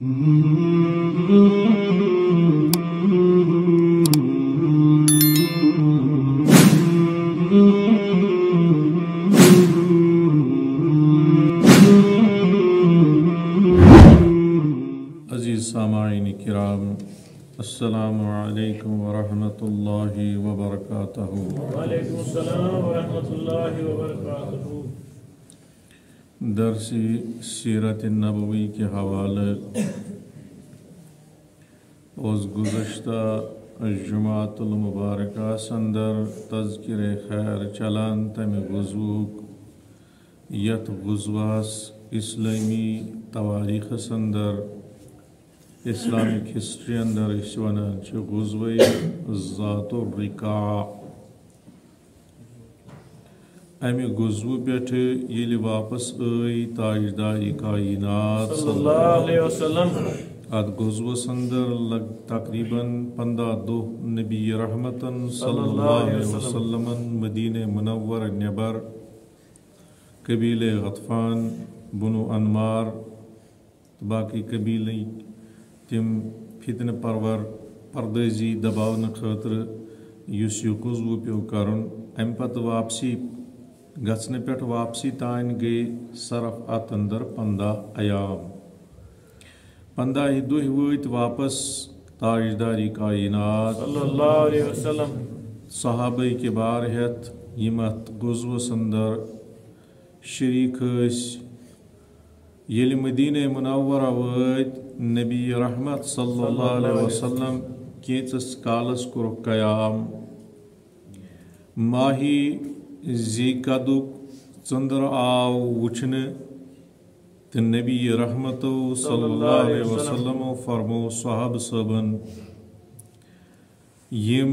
عزیز سامعین کرام السلام علیکم ورحمۃ اللہ وبرکاتہ. وعلیکم السلام ورحمۃ اللہ وبرکاتہ. درسی سیرت نبوی کے حوالے اس گزشتہ جماعت المبارکہ سندر تذکر خیر چلان تمہ غزوک یت غزواس اسلامی تواریخ اندر اسلامک ہسٹری اندر اس ونان چھ غزوی ذات الرقاع امہ غزو پہ یل واپس آئی تاجداری کائنات صلی اللہ علیہ وسلم۔ ات غزوس اندر لگ تقریباً پندہ دہ نبی رحمتن صلی اللہ علیہ وسلم۔ مدینہ منور نبر قبیل غطفان بنو انمار باقی قبیل تم فتن پرور پردازی دباؤن خاطر اس یہ غزو پیو کرن۔ ام پتہ واپسی گھن پہ واپسی تان گئی صرف ات اندر پندہ ایام۔ پندہ دہ وت واپس تاجداری کائنات۔ صلی اللہ علیہ وسلم۔ صحابہ کے بار ہیت یم ات غزوس اندر شریک ییٚلہِ مدینہ منورہ وٲتۍ نبی رحمت صلی اللہ علیہ وسلم کینژس کالس کوٚرُکھ قیام۔ ماہی زی قدُک ژٔنٛدٕر آو وٕچھنہٕ تہٕ نبی رحمتو صلی اللہ علیہ وسلمو فرمو صحابہ صٲبن یِم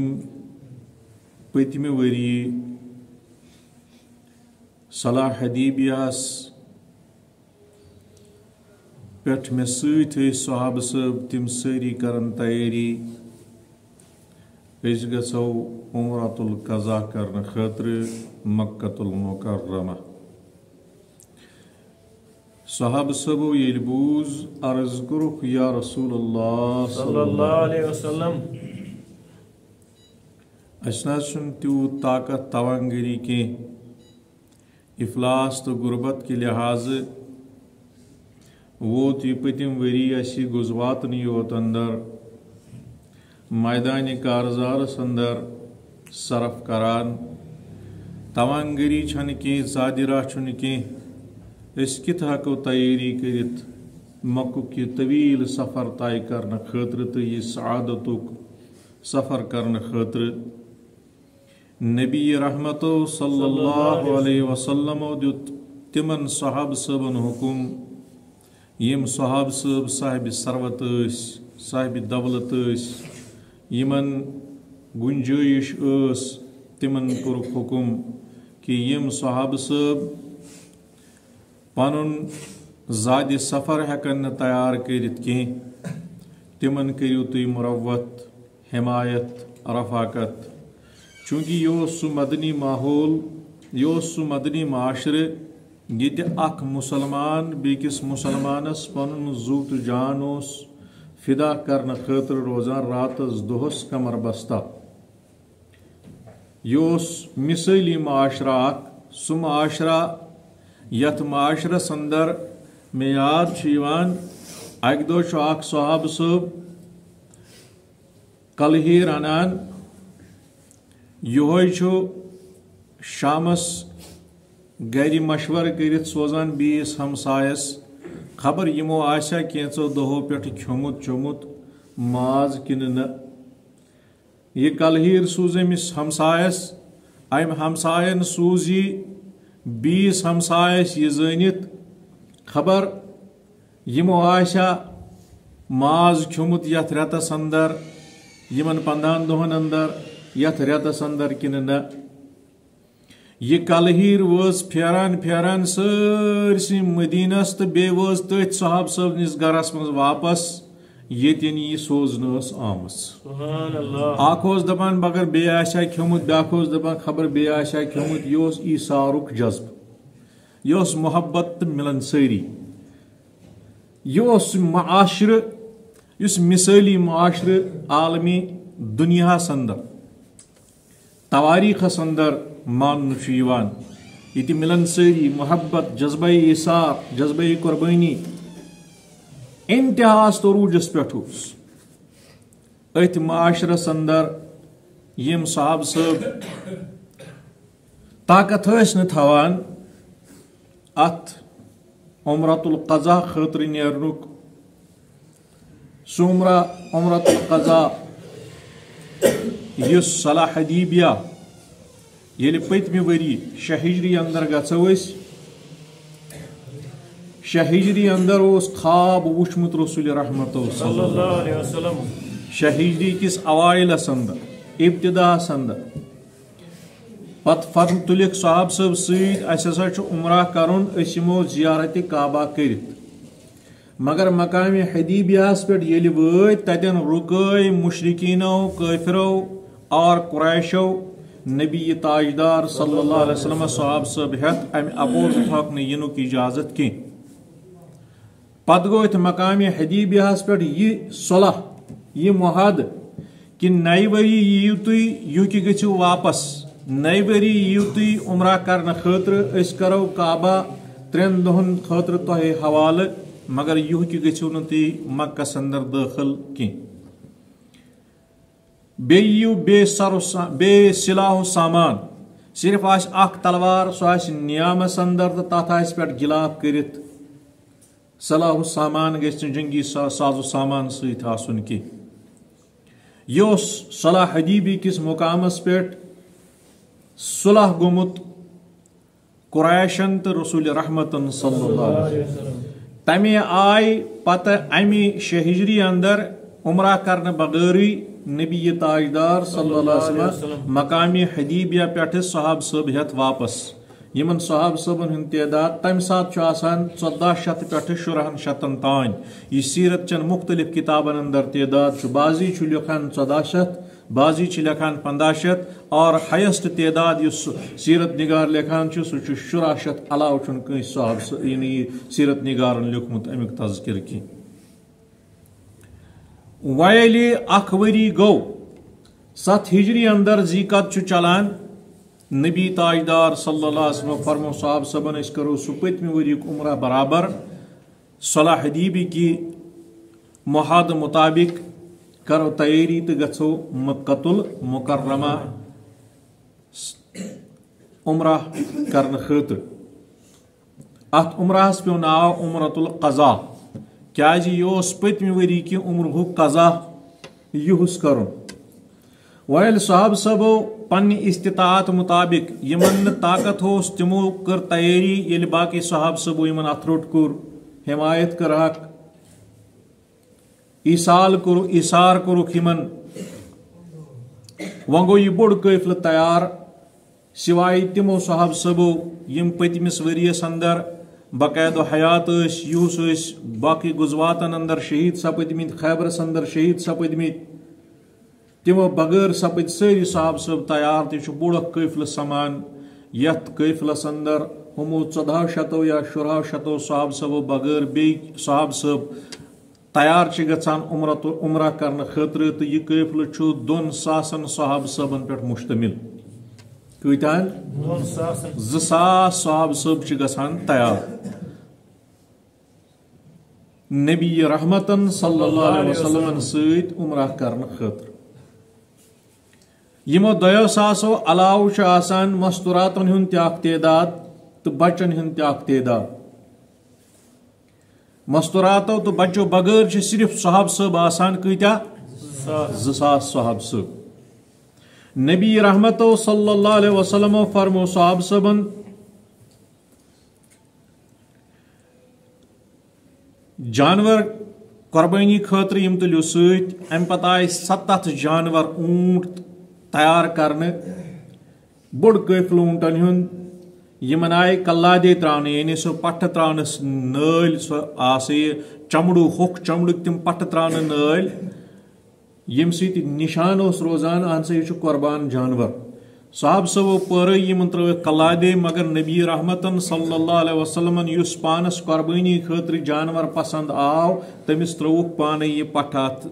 پٔتمہِ ؤری صلاح حدیبیاس پٮ۪ٹھ مےٚ سۭتۍ ٲسۍ صحابہٕ صٲب تِم سٲری کران تیٲری أسۍ گژھو عمرات القضا کرنہٕ خٲطرٕ مکت المکرمہ صحابہٕ صٲبو ییٚلہِ بوٗز عرض کوٚرُکھ یا رسول اللہ صلی اللہ علیہ وسلم اَسہِ نہ حظ طاقت توانگٔری کینٛہہ افلاس تو غربت کے لحاظ ووت یہ پتم وری اسی گزوات گزواتنی یوت اندر میدان کارزارس اندر صرف کران، توانگری چھن کی زادرہ چھن کی اس کت ہکو تیاری کرت، مکو کی طویل سفر طے کرنے خاطر تو یہ سعادتک سفر کرنے خاطر۔ نبی رحمتو صلی اللہ علیہ وسلم دیت تمن صحاب صٲبن حکم، یم صحاب صٲب صاحب ثروت صاحب دولت یمن گنجٲیش ٲس تمن کوٚرُکھ حکم کہ یم صحاب صٲب پنُن زیادٕ سفر ہٮ۪کن نہٕ تیار کٔرِتھ کینٛہہ تمن کٔرِو تُہۍ مُروت، حمایت، رفاقت۔ چونکہ یہ سہ مدنی ماحول یہ سہ مدنی معاشرٕ ییٚتہِ اکھ مُسلمان، بیٚکِس مُسلمانس پنُن زُو تہٕ جان اوس فدا کرنہٕ خٲطرٕ روزان راتس دۄہس کمر بستہ۔ یہ اوس معاشرہ اکھ سُہ معاشرہ یتھ معاشرس اندر مےٚ یاد چھُ یِوان اکہِ دۄہ چھُ اکھ صحابہٕ یہ شامس گر مشور کرت سوزان بیس ہمسایس۔ خبر یمو آسیا کینچو دہو پہ کھومت چومت ماز کن نہ۔ یہ کلہیر سوز امس ہمسایس ام ہمساین سوز یہ بیس ہمسایس یہ زانت خبر یمو آسیا ماز کھومت یت رتس اندر یمن پندہن دہن اندر، یت رتس اندر کن نہ۔ یہ کلہیر وز پھیران پھیران سرسی مدینس تو بی وز تھی صحاب صاحب نس گرس مز واپس یتن یہ سوزن آمت سبحان اللہ اخ دپان مگر بی آسیا کھیومت بیاکھ دپان خبر بی آسیا کھیومت یہ ایثارک جذب یہ محبت تو ملن ساری یہ اس معاشرٕ یُس مثٲلی معاشرٕ عالمی دُنیاہس اندر تواریخس اندر ماننہٕ چھُ یِوان ییٚتہِ مِلن محبت جذبہ اِثار جذبہ قربٲنی انتہاس تروٗجس پٮ۪ٹھ اوس أتھۍ معاشرس اندر یِم صاحب صٲب طاقت ٲسۍ نہٕ تھاوان. اتھ عمرت القضا خٲطرٕ نیرنُک. سُہ عمرہ عمرت القضا یُس صلاح حدیبیہ. ییٚلہِ پٔتمہِ ؤری شےٚ ہجری اندر گژھو أسۍ. شےٚ ہجری اندر اوس خواب وٕچھمُت رسول رحمتو شےٚ ہجری کِس اوایلس اندر ابتداہس اندر پتہٕ فتح تُلِکھ صاحب صٲب سۭتۍ اَسہِ ہسا چھُ عمرہ کرُن أسۍ یِمو زیارتِ کعبہ کٔرِتھ. مگر مقامِ حدیبیہس پٮ۪ٹھ ییٚلہِ وٲتۍ تتٮ۪ن رُکٲے مشرقیٖنو کٲفرو اور قریشو نبی تاجدار صلی اللہ علیہ وسلم صاحب صٲب ہٮ۪تھ امہِ اپور تھوٚکھ نہٕ اجازت کینٛہہ پتہٕ گوٚو اتھ مقامِ حدیبیہس پٮ۪ٹھ یہِ صلح یہِ محادٕ کہِ نَیہِ ؤری یِیِو تُہۍ یوٗکہِ گٔژھِو واپس نَیہِ ؤری یِیِو تُہۍ عمرہ کرنہٕ خٲطرٕ أسۍ کرو کعبہ ترٛٮ۪ن دۄہن خٲطرٕ تۄہہِ حوالہٕ، مگر یوٗکہِ گٔژھِو نہٕ تُہۍ مکس اندر دٲخل کینٛہہ بیٚیہِ یِیِو بیٚیہِ سرو بیٚیہِ سِلاہو سامان۔ صرف آسہِ اکھ تلوار سُہ آسہِ نیامس اندر تہٕ تتھ آسہِ پٮ۪ٹھ گِلاف کٔرِتھ صلاح سامان گژھِ نہٕ جنگی سازو سامان سۭتۍ آسُن کینٛہہ یہِ اوس صلاح حدیبی کِس مقامس پٮ۪ٹھ صلح گوٚمُت قریشن تہٕ رسول رحمتن صلی اللہ علیہ وسلم۔ تمہِ آیہِ پتہٕ امہِ شےٚ ہجری اندر عمرہ کرنہٕ بغٲرٕے نبی تاجدار صلی اللہ علیہ وسلم مقامی حدیبیہ پٮ۪ٹھٕ صحاب صٲب ہٮ۪تھ واپس۔ یِمن صحاب صٲبن ہُنٛد تعداد تمہِ ساتہٕ چھُ آسان ژۄدہ شیٚتھ پٮ۪ٹھٕ شُرہن شیٚتن تانۍ۔ یہِ سیٖرت چٮ۪ن مُختٔلِف کِتابن اندر تعداد لیکھان ژۄدہ شیٚتھ بعضی چھِ لیکھان پندہ شیٚتھ اور ہایسٹ تعداد یُس سیٖرت نگار لیکھان چھُ سُہ چھُ شُراہ شیٚتھ علاوٕ چھُنہٕ کٲنٛسہِ صحاب یعنی سیٖرت نگارن لیوٗکھمُت امیُک تذکِر کینٛہہ۔ ویلہِ اکھ ؤری گوٚو ہجری اندر زیٖکت چھُ چلان۔ نبی تاجدار صلی اللہ علیہ وسلم فرمو صاحب صبن أسۍ کرو سُہ پٔتمہِ ؤریُک عمرہ برابر۔ صلاح حدیبی کی محادٕ مُطابق کرو تیٲری تہٕ گژھو مکتُل مکرمہ عمرہ کرنہٕ خٲطرٕ اتھ عمرہس پیوٚو ناو عمرت القضا کیازِ یہِ اوس پٔتمہِ ؤری کہِ عمرہُک قضا یِہُس کرُن۔ ویل صاحب صٲبو پننہِ استطاعت مُطابق، یِمن نہٕ طاقت اوس، تِمو کٔر تیٲری ییٚلہِ باقٕے صاحب صٲبو یِمن اتھ روٚٹ کوٚر۔ حمایت کٔرہکھ ایٖسال کوٚر ایٖسار کوٚرُکھ یِمن۔ وۄنۍ گوٚو یہِ بوٚڑ قٲفلہٕ تیار۔ سِوایہِ تِمو صاحب صٲبو یِم پٔتمِس ؤرۍیس اندر باقاعدٕ حیات ٲسۍ، یوٗس ٲسۍ اندر شہیٖد سپٕدمٕتۍ خیبرس اندر شہیٖد سپٕدمٕتۍ تِمو بغٲر سپٕدۍ سٲری صاحب صٲب تیار تہِ چھُ بوٚڑ اکھ قٲفلہٕ سمان۔ یتھ قٲفلس اندر ہُمو ژۄدہو شیٚتو یا شُرہو شیٚتو صاحب صٲبو بغٲر بیٚیہِ صاحب صٲب تیار چھِ گژھان عمرت عمرہ کرنہٕ خٲطرٕ تہٕ یہِ قٲفلہٕ چھُ ساسن صاحب صٲبن پٮ۪ٹھ مُشتمل۔ کۭتہن زٕ ساس صاحب صٲب چھِ گژھان تیار نبی رحمتن صلی اللہ علیہ وسلمن سۭتۍ عمرہ کرنہٕ خٲطرٕ یِمو دۄیو ساسو علاوٕ چھُ آسان مستوٗراتن ہُنٛد تہِ اکھ تعداد تہٕ بچن ہُنٛد تہِ اکھ تعداد مستوٗراتو تہٕ بچو بغٲر چھِ صرف صحاب صٲب آسان کۭتیاہ زٕ ساس صحاب صٲب نبی رحمتو صلی اللہ علیہ وسلمو فرمو صحاب صٲبن جانور قۄربٲنی خٲطرٕ یِم تُلِو سۭتۍ، امہِ پتہٕ آیہِ ستتھ جانور اوٗنٹ تیار کرنہٕ۔ بوٚڑ قٲفلہٕ اوٗنٹن ہُنٛد، یِمن آیہِ کلادے تراونہٕ یعنی سُہ پٹھٕ تراونس نٲلۍ سۄ آسہٕ یہِ چمڑو ہوٚکھ چمڑٕکۍ تِم پٹھٕ تراونہٕ نٲلۍ۔ ییٚمہِ سۭتۍ نِشان اوس روزان اہن سا، یہِ چھُ قۄربان جانور۔ صاحب صبو پورے یمن ترو کلادے مگر نبی رحمتن صلی اللہ علیہ وسلم یس پانس قربانی خاطر جانور پسند آو، تمس تروک پانے یہ پٹھات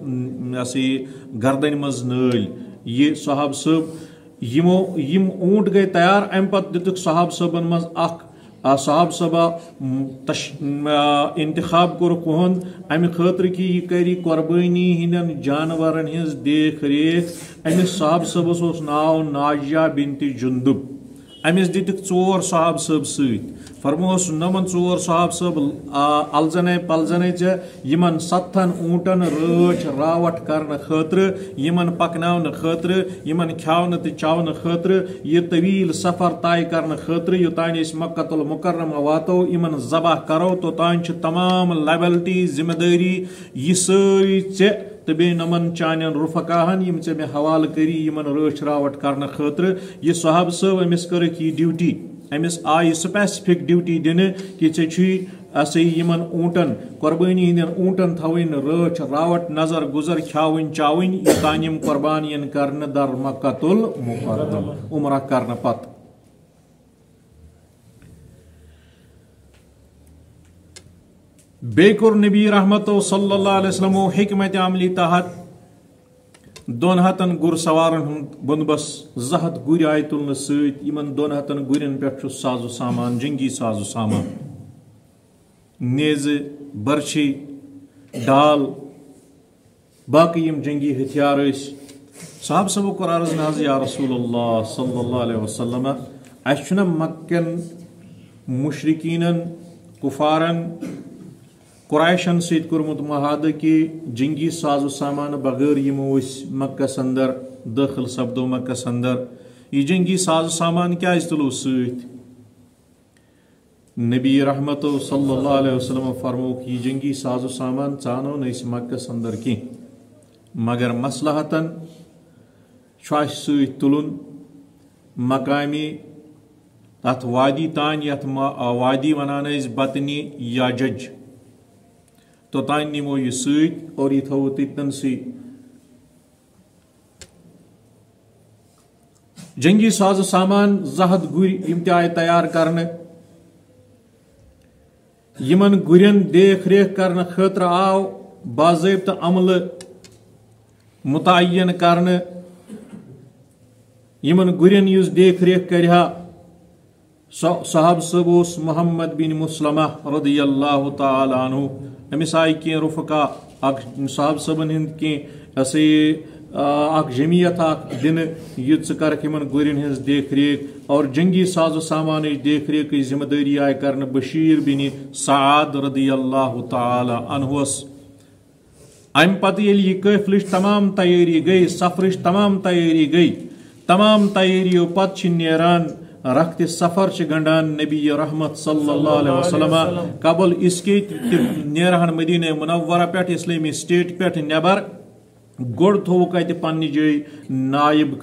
اسی گردن مز نل یہ صاحب صاحب یمو، یم اونٹ گئی تیار ام پت دتک صاحب صاحبن مز اخ صاحب صبا انتخاب کور کہن امہ خاطر کہ یہ کری قربانی ہندن جانورن ہز دیکھ ریکھ امس صاحب صبس اس ناو ناجیہ بنت جندب۔ امس دتک ژور صاحب صب ست فرموس نمن ژور صاحب صٲب الزنے پلزنے ژےٚ ستن اونٹن رٲچھ راوٹھ کرنہٕ خٲطرٕ یمن پکناونہٕ خٲطرٕ یمن کھیاونہٕ تہٕ چاونہٕ خٲطرٕ یہِ طویل سفر طے کرنہٕ خٲطرٕ یوٚتانۍ أسۍ مکت المکرمہ واتو، یمن ذبح کرو توٚتانۍ چھِ تمام لیبلٹی ذمہ دٲری یہِ سٲری ژےٚ تو بی نمن چانین رفقاہن، یم ژے مے حوالہ کری، یمن رچ راوٹ کرنے خاطر یہ صحاب صاحب امس کرک یہ ڈیوٹی۔ امس آئی سپیسفک ڈیوٹی دن کہ ژے چھی اسی یمن اونٹن قربانی ہندین اونٹن تھوین رچ راوٹ، نظر، گزر کھاون چاون یوتان یم قربانین کرنے در مکہ المکرم عمرہ کرنے پتہ۔ بیکر نبی رحمت صلی اللہ علیہ وسلم حکمت عملی تحت دون ہتن گر سوارن ہند بندبس زہت گر آئی تلن ست یمن دون ہتن گرین پہ ساز و سامان، جنگی ساز و سامان۔ نیز برچھی ڈال، باقی جنگی ہتھیار اس صاحب سبو عرض ناز یا رسول اللہ صلی اللہ علیہ وسلم اچھنا مکن مشرقینن کفارن قرائشن ست کورمت محادہ کہ جنگی ساز و سامان بغیر یمو مکہ اندر داخل سپدو مکہ اندر یہ جنگی ساز و سامان کیا تلو ست نبی رحمت صلی اللہ علیہ وسلم فرمو کہ یہ جنگی ساز و سامان ژانو نس مکہ اندر کی مگر مسلحتن ست تلن مقامی تت وادی تان یت وادی ونان بطنی یا جج توتان نمو یہ ست اور یہ تھو تتن جنگی ساز سامان زہد گر یم تہ آئے تیار کرنے یمن گرین دیکھ ریکھ کرنے خاطر آو باضابطہ عمل متعین کرنے یمن گرین یس دیکھ ریکھ کرہا صاحب صبوس محمد بن مسلمہ رضی اللہ تعالی عنہ امس آئی کی رفقا، اک صاحب صبن ہند کی اسی اک جمعیت اک دن یہ ثرک ان گرین ہز دیکھ ریکھ اور جنگی ساز و سامان دیکھ ریکھ ذمہ داری آئی کرن بشیر بن سعاد رضی اللہ تعالی عنہس ام پتہ یل یہ قفلش تمام تیاری گئی، سفرش تمام تیاری گئی، تمام تیاریو پتہ نیران۔ رخت سفر گنڈان نبی رحمت صلی اللہ علیہ وسلم قبل اس کے نیرہن مدینہ منورہ پہ اسلامی سٹیٹ پہ نبر گوڑ تھوک ات پنہ جائی نائب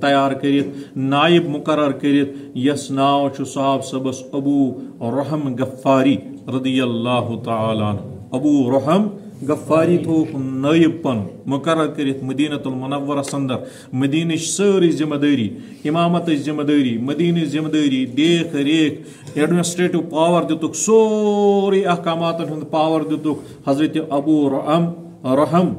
تیار کرت نائب مقرر کرت یس ناو صاحب صبس ابو رحم غفاری رضی اللہ تعالی ابو رحم غفاری تھوک نائب پن، مقرر کرت مدینت المنورہ سندر. مدینہ ساری ذمہ داری امامت ذمہ داری مدینہ ذمہ داری دیکھ ریکھ ایڈمنسٹریٹو پاور دتک سوری احکامات ہند پاور دتک حضرت ابو رحم رحم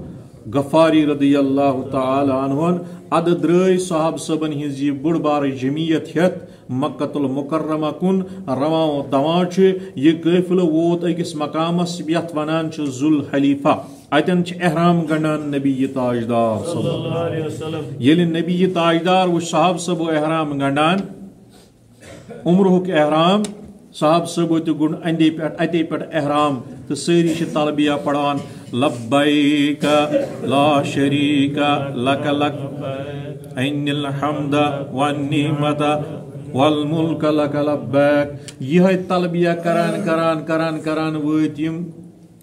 غفاری رضی اللہ تعالی عنہ اد در صاحب صبن ہز یہ بڑ بار جمعیت ہت مکت المکرمہ کن رواں دواں یہ قافل ووت اکس مقامس یت ونان ذل حلیفہ اتن احرام گنڈان نبی تاجدار یل نبی تاجدار وہ صاحب صبح احرام گنڈان عمرہ احرام صاحب صبح تہ گنڈ اندے پہ اتے پہ احرام تو سری تلبیہ پڑان لبیک لا شریک لک لک ان الحمد والنعمت والملک لک لبیک یہ تلبیہ کران کران کران کران وٲتۍ یِم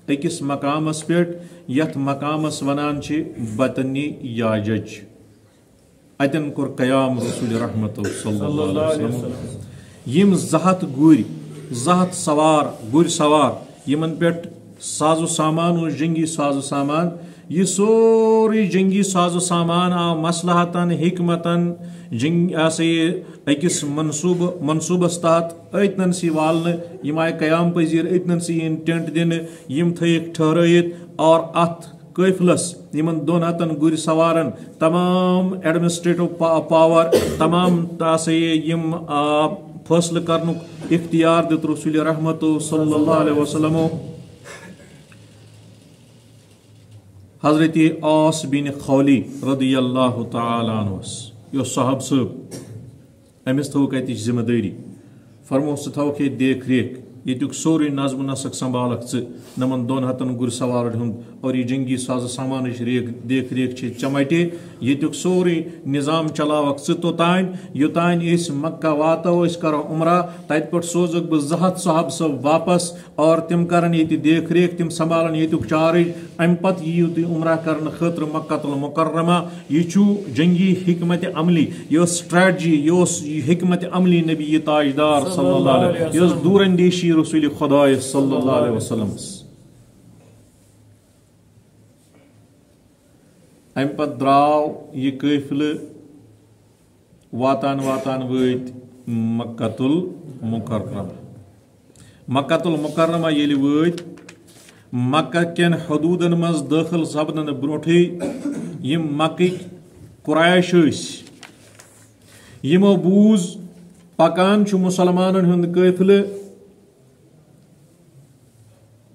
أکِس مقامس پٮ۪ٹھ، یتھ مقامس ونان چھِ بطنی یاجج۔ اتن کوٚر قیام رسول رحمت صلی اللہ علیہ وسلم۔ یم زہت گُرۍ زہت سوار، گُرۍ سوار یمن پٮ۪ٹھ ساز و سامان اوس جنگی ساز و سامان، یہ سوری جنگی ساز و سامان آو مسلحتن حکمتن جنگ ہسا یہ اکس منصوب منصوبس تحت اتنن سی والن یم آئے قیام پذیر اتنن سی ین ٹینٹ دن، یم تھیک ٹھہرائت اور ات قافلس یمن دون ہتن گر سوارن، تمام ایڈمنسٹریٹو پاور، تمام ہسا یہ یم فیصلہ کرنک اختیار دیت رسول رحمت صلی اللہ علیہ وسلم حضرت آس بن خولی رضی اللہ تعالیٰ عنہ یہ صاحب صاحب امس تھوک اتچ ذمہ داری. فرمو سہ تھوک دیکھ ریکھ یتک سوری نظم نسق سنبھالک ژٕ نمن دون ہتن گر سوار ہند اور یہ جنگی ساز سامانچ ریک دیکھ ریکھ چمٹے یتک سوری نظام چلاوک ژٕ توتان یوتان اس مکہ واتو اس کرو عمرہ تت پٹ سوزک بہ زہت صاحب صاحب واپس، اور تم کرن یہ دیکھ ریکھ تم سنبھالن یتک چارج ام پت ییو تھی عمرہ کرن خاطر مکہ المکرمہ یہ چھو جنگی حکمت عملی یہ سٹریٹجی یہ حکمت عملی نبی تاجدار صلی اللہ علیہ وسلم یہ دور اندیشی رسول خدا صلی اللہ علیہ وسلم۔ ام پت دراو یہ قافل واتان واتان ویت مکۃ المکرمہ مکۃ المکرمہ ییٚلہِ وٲتۍ مکہ کٮ۪ن حدوٗدن منٛز دٲخل سپدنہٕ برونٹھٕے یِم مکٕکۍ قریش ٲسۍ یِمو بوٗز پکان چھُ مُسلمانن ہُنٛد قٲفلہٕ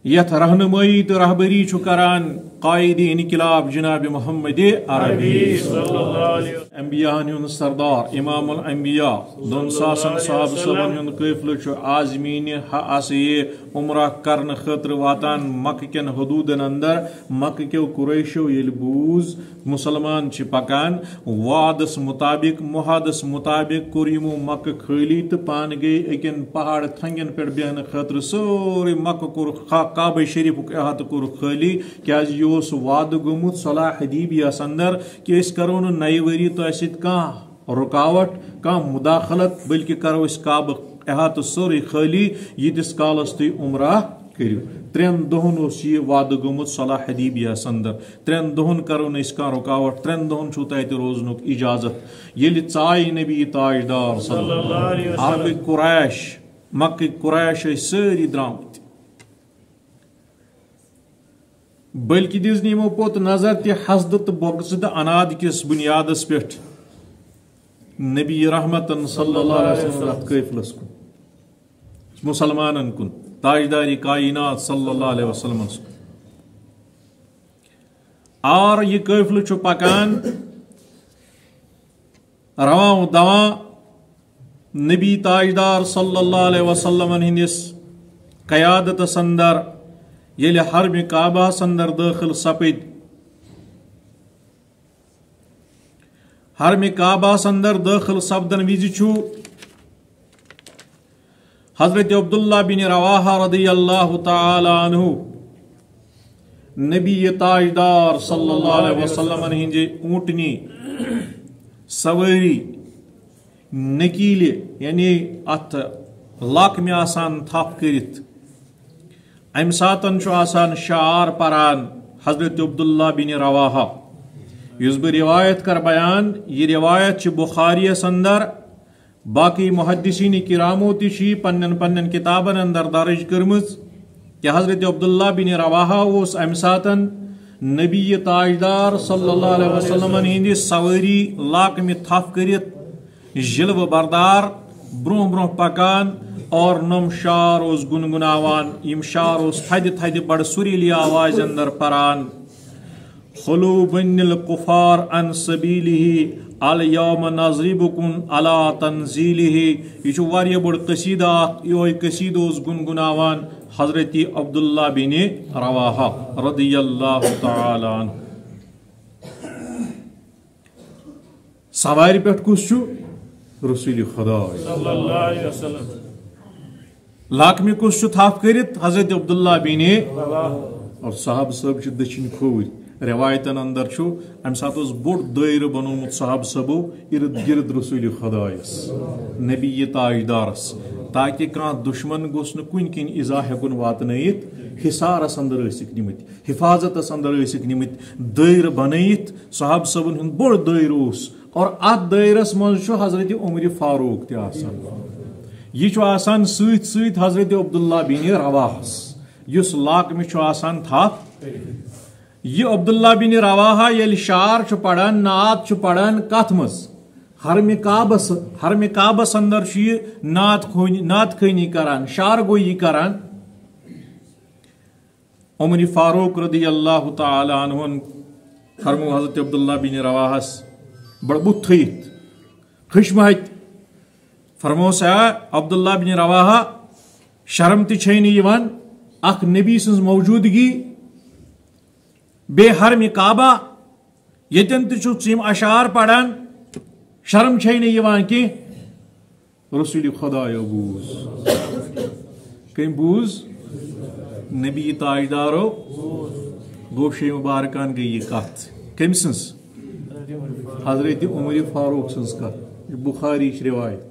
یتھ رہنمٲیی تہٕ رہبری چھُ کران قائد انقلاب جناب محمد عربی. صلی انبیاءن ہند سردار، امام الانبیاء، دون ساسن صاحب صبن ہند قافل چھ آزمین یہ عمرہ کرن خاطر واتان مکہ کن حدودن اندر مکہ کیو قریشو یل بوز مسلمان چھ پکان، وعدس مطابق محادس مطابق کوریمو مکہ خالی تو پان گئی اکن پہاڑ تھنگن پہ بیہن خاطر سوری مکہ کور کعبہ شریف احاطہ کور خالی کیاز یہ اوس وعدہ گومت صلاح حدیبیس اندر کہ أسۍ کرو نئی ؤری تۄہہِ سۭتۍ کانٛہہ رُکاوٹ کانٛہہ مداخلت بلکہ کرو أسۍ کعبہ احاطہ سورُے خٲلی ییٖتِس کالس تُہۍ عمرہ کٔرِو ترٛٮ۪ن دۄہن اوس یہِ وعدٕ گوٚمُت صلاح حدیبیس اندر ترٛٮ۪ن دۄہن کرو نہٕ أسۍ کانٛہہ رُکاوٹ ترٛٮ۪ن دۄہن چھُو تہِ روزنُک اِجازت۔ ییٚلہِ ژایہِ نبی تاجدار صلی صلی اللہ علیہ وسلم۔ عربٕکۍ قریش مکٕکۍ قریش ٲسۍ سٲری بلکہ دِژ نہٕ یِمو پوٚت نظر تہِ حسدٕ تہٕ بۄگژٕ تہٕ اناد کِس بُنیادس پٮ۪ٹھ نبی رحمتن صلی اللہ علیہ وسلم اتھ قٲفلس کُن۔ مُسلمانن کُن۔ تاجداری کائنات صلی اللہ علیہ وسلم کُن۔ اور یہ قٲفلہٕ چھُ پکان۔ رواں دواں۔ نبی تاجدار صلی اللہ علیہ وسلم ہندس قیادتس اندر ییٚلہِ حرمِ کعبہس اندر دٲخل سپد حرمِ کعبہس اندر دٲخل سپدن وِزِ چھُ حضرت عبداللہ بن رواحہ رضی اللہ تعالی عنہ نبی تاجدار صلی اللہ علیہ وسلم ہندِ اونٹنی سوٲری نکیلہِ یعنی اتھ لاکمہِ آسان تھپھ کٔرِتھ امہ ساتن آسان شعار پران حضرت عبداللہ بن رواحہ۔ یُس بہٕ روایت کر بیان، یہ روایت چھِ بخاریس اندر باقی محدثین کرامو تہِ چھِ یہِ پننٮ۪ن پننٮ۪ن کتابن اندر درج کٔرمٕژ کہ حضرت عبداللہ بن رواحہ اوس امہ ساتن نبی تاجدار صلی اللہ علیہ وسلم ہندِ سوٲری لاکمہِ تھپھ کٔرِتھ جلوٕ بردار برونٛہہ برونٛہہ پکان اور نم شار اوس گنگناوان یم شار اوس تھدِ تھدِ بڑٕ سُریلی آواز اندر پران. خلو بن القفار عن سبیلہ الیوم نظربکن علا تنزیلہ. یہ چھُ واریاہ بوٚڑ قصیدہ اکھ یہوے قصیدٕ اوس گنگناوان، حضرت عبداللہ بن رواحہ رضی اللہ تعالی عنہ. سوارِ پٮ۪ٹھ کُس چھُ رسول خدا صلی اللہ علیہ وسلم لاکمہِ حضرت عبداللہ بن اللہ اور صاحب صٲب چھِ دٔچھِنۍ کھوٗرۍ رٮ۪وایتن اندر چھُ اَمہِ ساتہٕ اوس بوٚڑ دٲیرٕ صاحب صٲبو اِرد گِرد رسول خدایس نبی تاجدارس تاکہ کان دشمن گوس کن کن ایزا ہیکن واتنائت حصارس اندر ٲسِکھ نِمٕتۍ حفاظتس اندر ٲسِکھ نِمٕتۍ دٲیر بنٲیِتھ صحاب صٲبن ہُنٛد بوٚڑ دٲیر اوس اور اتھ دٲیرس منٛز حضرت عمر فاروق تہِ آسان یہ چھُ آسان سۭتۍ سۭتۍ حضرت عبداللہ بن رواہس یُس لاکمہِ چھُ آسان تھپھ یہ عبداللہ بن رواہا ییٚلہِ شعر چھُ پران نعت چھُ پران کتھ منٛز حرم کعبس حرم کعبس اندر چھُ نعت خٲنی نعت خٲنی کران شعر گویی کران عمر فاروق رضی اللہ تعالی عنہ فرمو حضرت عبداللہ بن رواہس بڑ بُتھ تھٲیِتھ خشمہت فرمو سا عبداللہ بن رواہا شرم تہِ چھے نبی سٕنٛز موجوٗدگی بیٚیہِ حرمہِ کعبہ ییٚتٮ۪ن تہِ اشعار پران شرم چھے نہٕ یِوان کینٛہہ رسول خۄدایو بوٗز۔ کٔمۍ بوٗز؟ نبی تاجدارو گوٚو شے مبارکان گٔے یہِ کتھ کٔمۍ سٕنٛز؟ حضرت عمر فاروق سٕنٛز کتھ یہِ بخاری چھِ رِوایت۔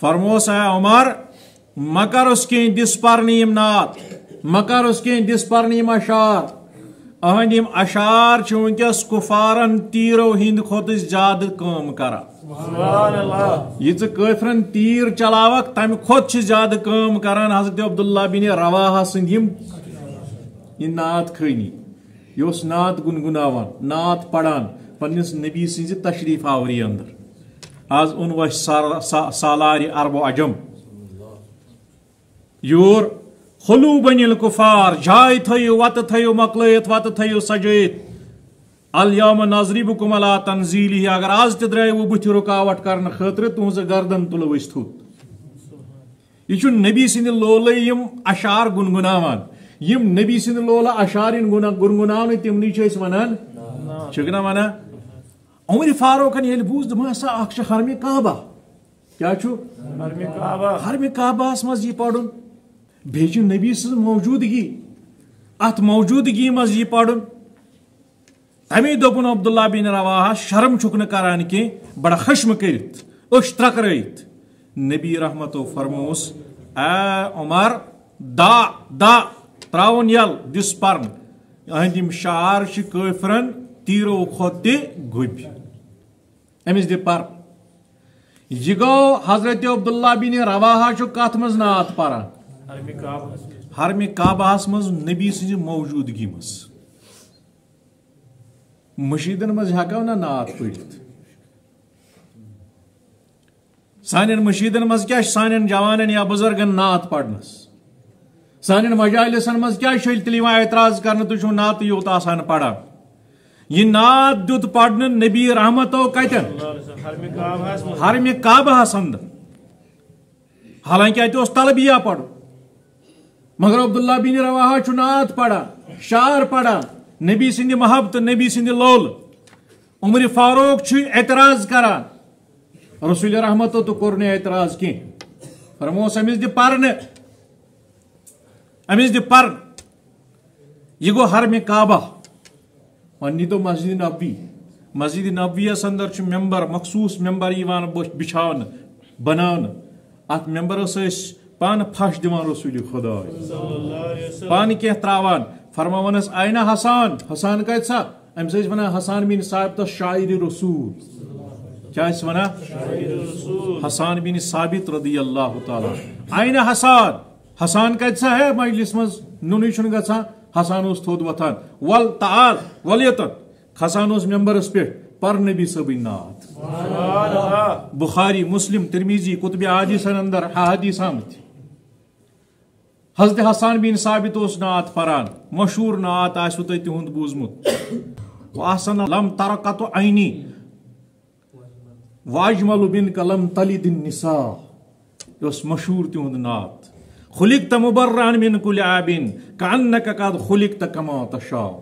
فرموس عمر مکرس کینٛہہ دِس پرنہِ یِم نعت مکرس کینٛہہ دِس پرنہِ یِم اشعار۔ اہند اشعار چھِ وٕنکٮ۪س کُفارن تیٖرو ہٕنٛدِ کھۄتہٕ زیادٕ کٲم کران یہ ژٕ کٲفرن تیٖر چلاوکھ تمہِ کھۄتہٕ چھِ زیادٕ کٲم کران حضرت عبداللہ بن رواہا سٕنٛدۍ یِم یہ نعت خٲنی یہ نعت گنگناوان نعت پران پننس نبی سٕنزِ تشریف آوری اندر۔ آز اوٚن اَسہِ سالارِ و عجم یور خلو بنل کفار جاے تھٲیِو وتہٕ تھٲیِو مۄکلٲیِتھ وتہٕ تھٲیِو سجٲیِتھ الیوم نظریبکم علا تنزیلی اگر آز تہِ درٛایوٕ بٕتھِ رُکاوٹ کرنہٕ خٲطرٕ تُہنٛزٕ گردن تُلو أسۍ تھوٚد یہ چھُ نبی سٕنٛدِ لولہٕ یِم اشعار گُنگُناوان۔ یِم نبی سٕنٛدِ لولہٕ اشعار یِن گُنا گُنگُناونہٕ تِمنٕے چھِ أسۍ ونان چھِکھ نا ونان عمر فاروقن ییٚلہِ بوٗز ہسا اکھ چھُ حرمہِ کعبہ۔ کیٛاہ چھُ حرم کعبہ۔ حرمہِ کعبہس منٛز یہِ بیٚیہِ چھِ نبی سٕنٛز موجوٗدگی۔ اتھ موجوٗدگی منٛز یہِ پرُن تمی دوٚپُن عبداللہ بن رواہا شرم چھُکھ نہٕ کران کینٛہہ بڑٕ خشمہٕ کٔرِتھ أچھ ترکرٲیِتھ نبی رحمتو فرمووُس اے عمر دا دا تراوُن یل دِس پرن۔ أہنٛدۍ یِم شعار چھِ کٲفرن تیٖرو کھۄتہٕ تہِ گوٚبۍ أمِس دِ پر یہِ گوٚو حضرت عبداللہ بن رواہا چھُ کتھ منٛز نعت پران حرم کعبہ حرمِ کعبہس منٛز نبی سٕنٛزِ موجوٗدگی منٛز مشیٖدن منٛز ہٮ۪کو نا نعت پٔرِتھ سانٮ۪ن مشیٖدن منٛز کیٛاہ چھِ سانٮ۪ن جوانن یا بُزرگن نعت پرنس سانٮ۪ن مجالسن چھُ تیٚلہِ یِوان اعتراض کرنہٕ تُہۍ چھِو نعتٕے یوت آسان پران یہِ نعت دیُت پرنہٕ نبی رحمتو کتٮ۪ن حرم کعبہ منٛز حالانکہ اتہِ اوس تلبیہ پرُن مگر عبداللہ بن رواہا چھُ نعت پران شعر پران نبی سٕنٛدِ محبتہٕ نبی سٕنٛدِ لول۔ عمر فاروق چھُ اعتراض کران رسول رحمتو تہٕ کوٚر اعتراض کینٛہہ۔ فرموس، أمِس دِ پرنہٕ۔ أمِس دِ پرن یہِ گوٚو حرمِ کعبہ۔ وۄنۍ نیٖتو مسجد نبوی۔ مسجد نبویس اندر ممبر، مخصوٗص ممبر یِوان بٔتھۍ بِچھاونہٕ بناونہٕ اتھ ممبرس ٲسۍ پانہٕ پھش دِوان رسول خۄداے صلی اللہ تراوان۔ فرماونس آینا حسان۔ حسان کتہِ سا۔ أمِس ٲسۍ ونان حسان بن ثابتس شاعر رسول۔ کیٛاہ ٲسۍ ونان حسان بن ثابت رضی اللہ تعالیٰ۔ آینا حسان۔ حسان کتہِ سا ہے مجلس منٛز نُنٕے چھُنہٕ گژھان حسان اوس تھوٚد وۄتھان ول تعال، ول یوتن کھسان اوس ممبرس پٮ۪ٹھ، پر نبی صٲبٕنۍ نعت بخاری، مسلم ترمیزی قطب حادیثن اندر حدیث آمٕتۍ حضرت حسان بن ثابت اوس نعت پران، مشہوٗر نعت آسوٕ تۄہہِ تِہُنٛد بوٗزمُت۔ آسن لم ترکت عینی واجمل بن کلم تلی دن نسا یہ اوس مشہوٗر تِہُنٛد نعت۔ خلق تہ مبران من کل آبن کانک قد خلق تہ کما تشاو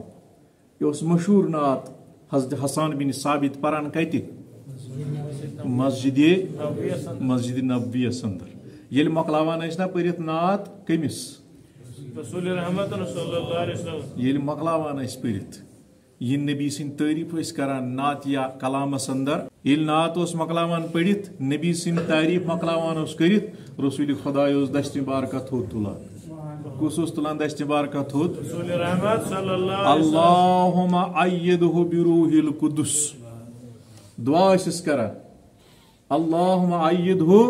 یہ مشہوٗر نعت حضرت حسان بن ثابت پران کتہِ مسجد مسجد نبویس اندر ییٚلہِ مۄکلاوان ٲسۍ نا پٔرِتھ نعت کٔمِس رسول رحمت صلی یہ نبی سن تعریف اس کران نعت یا کلامس اندر یل نعت اس مکلاوان پڑھت نبی سن تعریف مکلاوان اس کرت رسول خدا اس دست بارکہ تھوت تلان کس اس رسول رحمت صلی اللہ علیہ وسلم اللہم ایدہ بروح القدس دعا اس کران اللہم ایدہ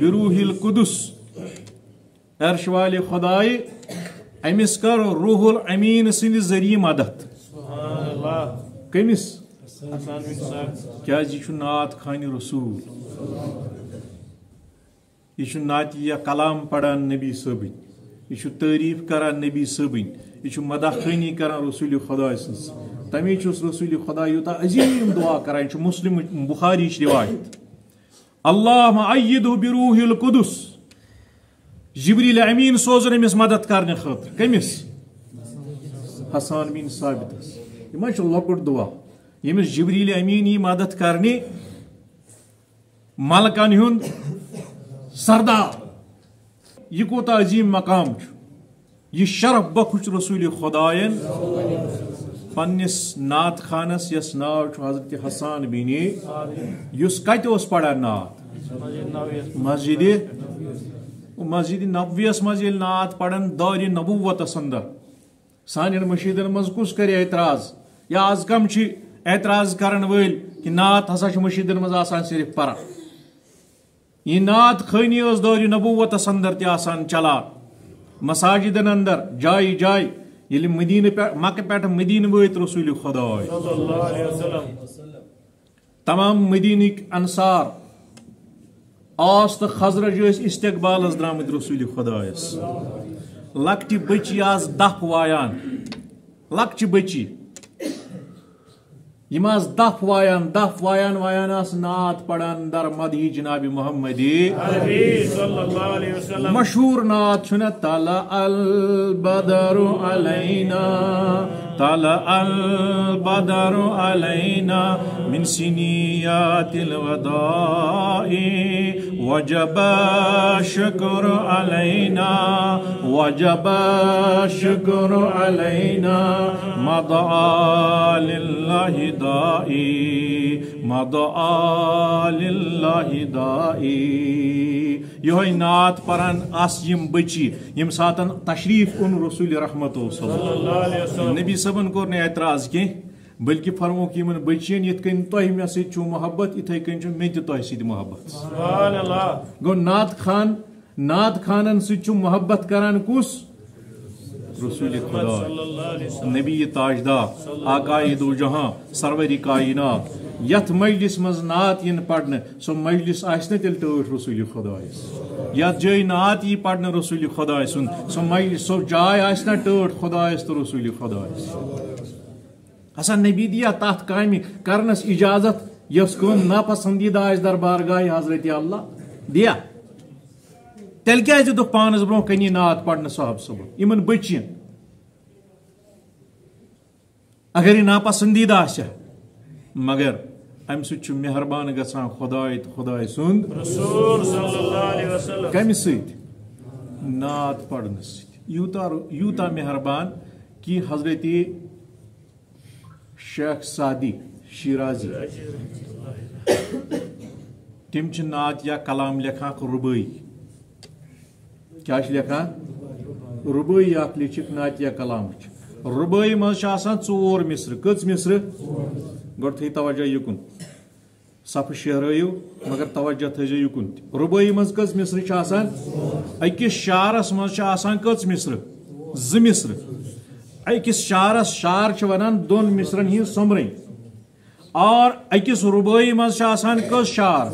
بروح القدس عرش والے خدائے امس کر روح الامین سند ذریعہ مدد کمس حسان بن صاحب یہ نعت خان رسول؟ یہ نعت یا کلام پڑھان نبی صٲبٕنۍ یہ تعریف کران نبی صٲبٕنۍ یہ مدح خانی کران رسول خدا سٕنٛز تمی چھُس رسول خدا یوٗتاہ عظیٖم دعا کران یہ مسلم بخاری روایت. اللہ ایدہ بروح القدس. جبریل امین سوزن امس مدد کرنے خاطر. کمس حسان بن ثابتس یہ لۄکُٹ دعا ییٚمِس جبریل امین یی مدد کرنے ملکن ہُنٛد سردار یہ کوتاہ عظیم مقام چھُ یہ شرف بخش رسول خدایَن پننس نعت خانس یس ناو چھُ حضرت حسان بینی یُس کتہِ اوس پران نعت مسجد نویت مسجد نبویس مز ییٚلہِ نعت پران دارِ نبوتس اندر سانٮ۪ن مشیٖدن منٛز کُس کرِ اعتراض یا آز کم اعتراض کرن وٲلۍ کہِ نعت ہسا چھُ مشیٖدن منٛز آسان صرف پران یہ نعت خٲنی ٲس دورِ نبوتس اندر تہِ آسان چلان مساجدن اندر جایہِ جایہِ ییٚلہِ مدیٖنہٕ پٮ۪ٹھ مکہٕ پٮ۪ٹھ مدیٖنہٕ وٲتۍ رسول وسلم۔ تمام مدیٖنٕکۍ انصار آس تہٕ خزرج ٲسۍ استقبالس درامٕتۍ رسول خدایس لۄکٹہِ بچی آس دف وایان۔ لۄکچہِ بچی۔ یم آس دف وایان دف وایان وایان آس نعت پران در مدہی جناب محمدی. مشہور نعت چھُنہ طلع البدر علینا. طلع البدر علينا من سنيات الوداع وجب شكر علينا وجب شكر علينا مضى لله دائي مدعا للہ دائی۔ یہ نعت پران آس یم بچی یم ساتن تشریف ان رسول رحمت صلی صلی اللہ علیہ وسلم۔ نبی صبن کور نے اعتراض کی بلکہ فرمو کہ یمن بچین یت کن تہ مے سۭتۍ چھو محبت اتھے کن چھو مے تہ تہ سۭتۍ محبت۔ سبحان اللہ۔ گو نعت خان نعت خانن سۭتۍ چھو محبت کران کس؟ رسول خدا، نبی تاجدار آقائے دو جہاں سروری کائنات، یت مجلس مز نعت ین پڑھنے، سو مجلس آس نا تیل ٹوٹ رسول خدایس یت جائے نعت یہ پڑھنے رسول خدای سن، سو مجلس، سو جائے آس نا ٹوٹ خدایس تو رسول خدایس حسن نبی دیا تات کامی کرنس اجازت، یس کن ناپسندیدہ آس دربار گاہ حضرت اللہ؟ دیا۔ تیل کیا دک پانس برو کنی نعت پڑھنے صاحب صبح یمن بچین اگر یہ ناپسندیدہ آسہ مگر امہ سۭتۍ چھُ مہربان گژھان خداے تہٕ خداے سُنٛد رسول صلی اللہ علیہ وسلم کمہِ سۭتۍ نعت پرنہٕ سۭتۍ یوٗتاہ یوٗتاہ مہربان کہ حضرت شیخ سعدی شیرازی تم نعت یا کلام لیکھان اکھ رُبٲیی کیٛاہ چھِ لیکھان رُبٲیی اکھ لیٖکھِکھ نعت یا کلامٕچ رُبٲیی منٛز چھِ آسان ژور مصرٕ کٔژ مصرٕ گۄڈٕ تھٲیِو توجہ یُکُن صفہٕ شیرٲیِو مگر توجہ تھٲیزیو یُکُن تہِ رُبٲیی منٛز کٔژ مصرٕ چھِ آسان أکِس شعرس منٛز چھِ آسان کٔژ مصرٕ زٕ مصرٕ أکِس شعرس شعر چھِ ونان دۄن مصرن ہٕنٛز سومبرٕنۍ اور أکِس رُبٲیی منٛز چھِ آسان کٔژ شعر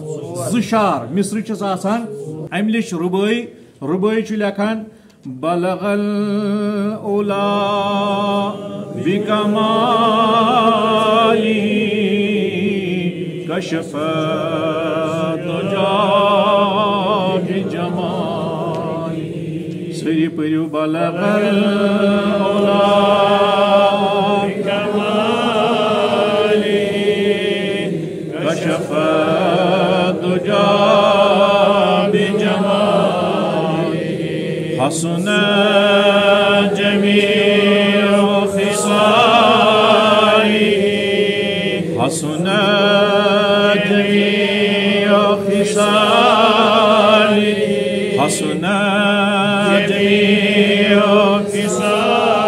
زٕ شعر مصرٕ چھِس آسان اَمہِ لیٚچھ رُبٲیی ربوي شلكان بلغ الأولى بكمالي كشف الدجاج جمالي سيري بلغ الأولى خصنا جميع خصاله. حصنا جميع خصاله. حصنا جميع خصاله.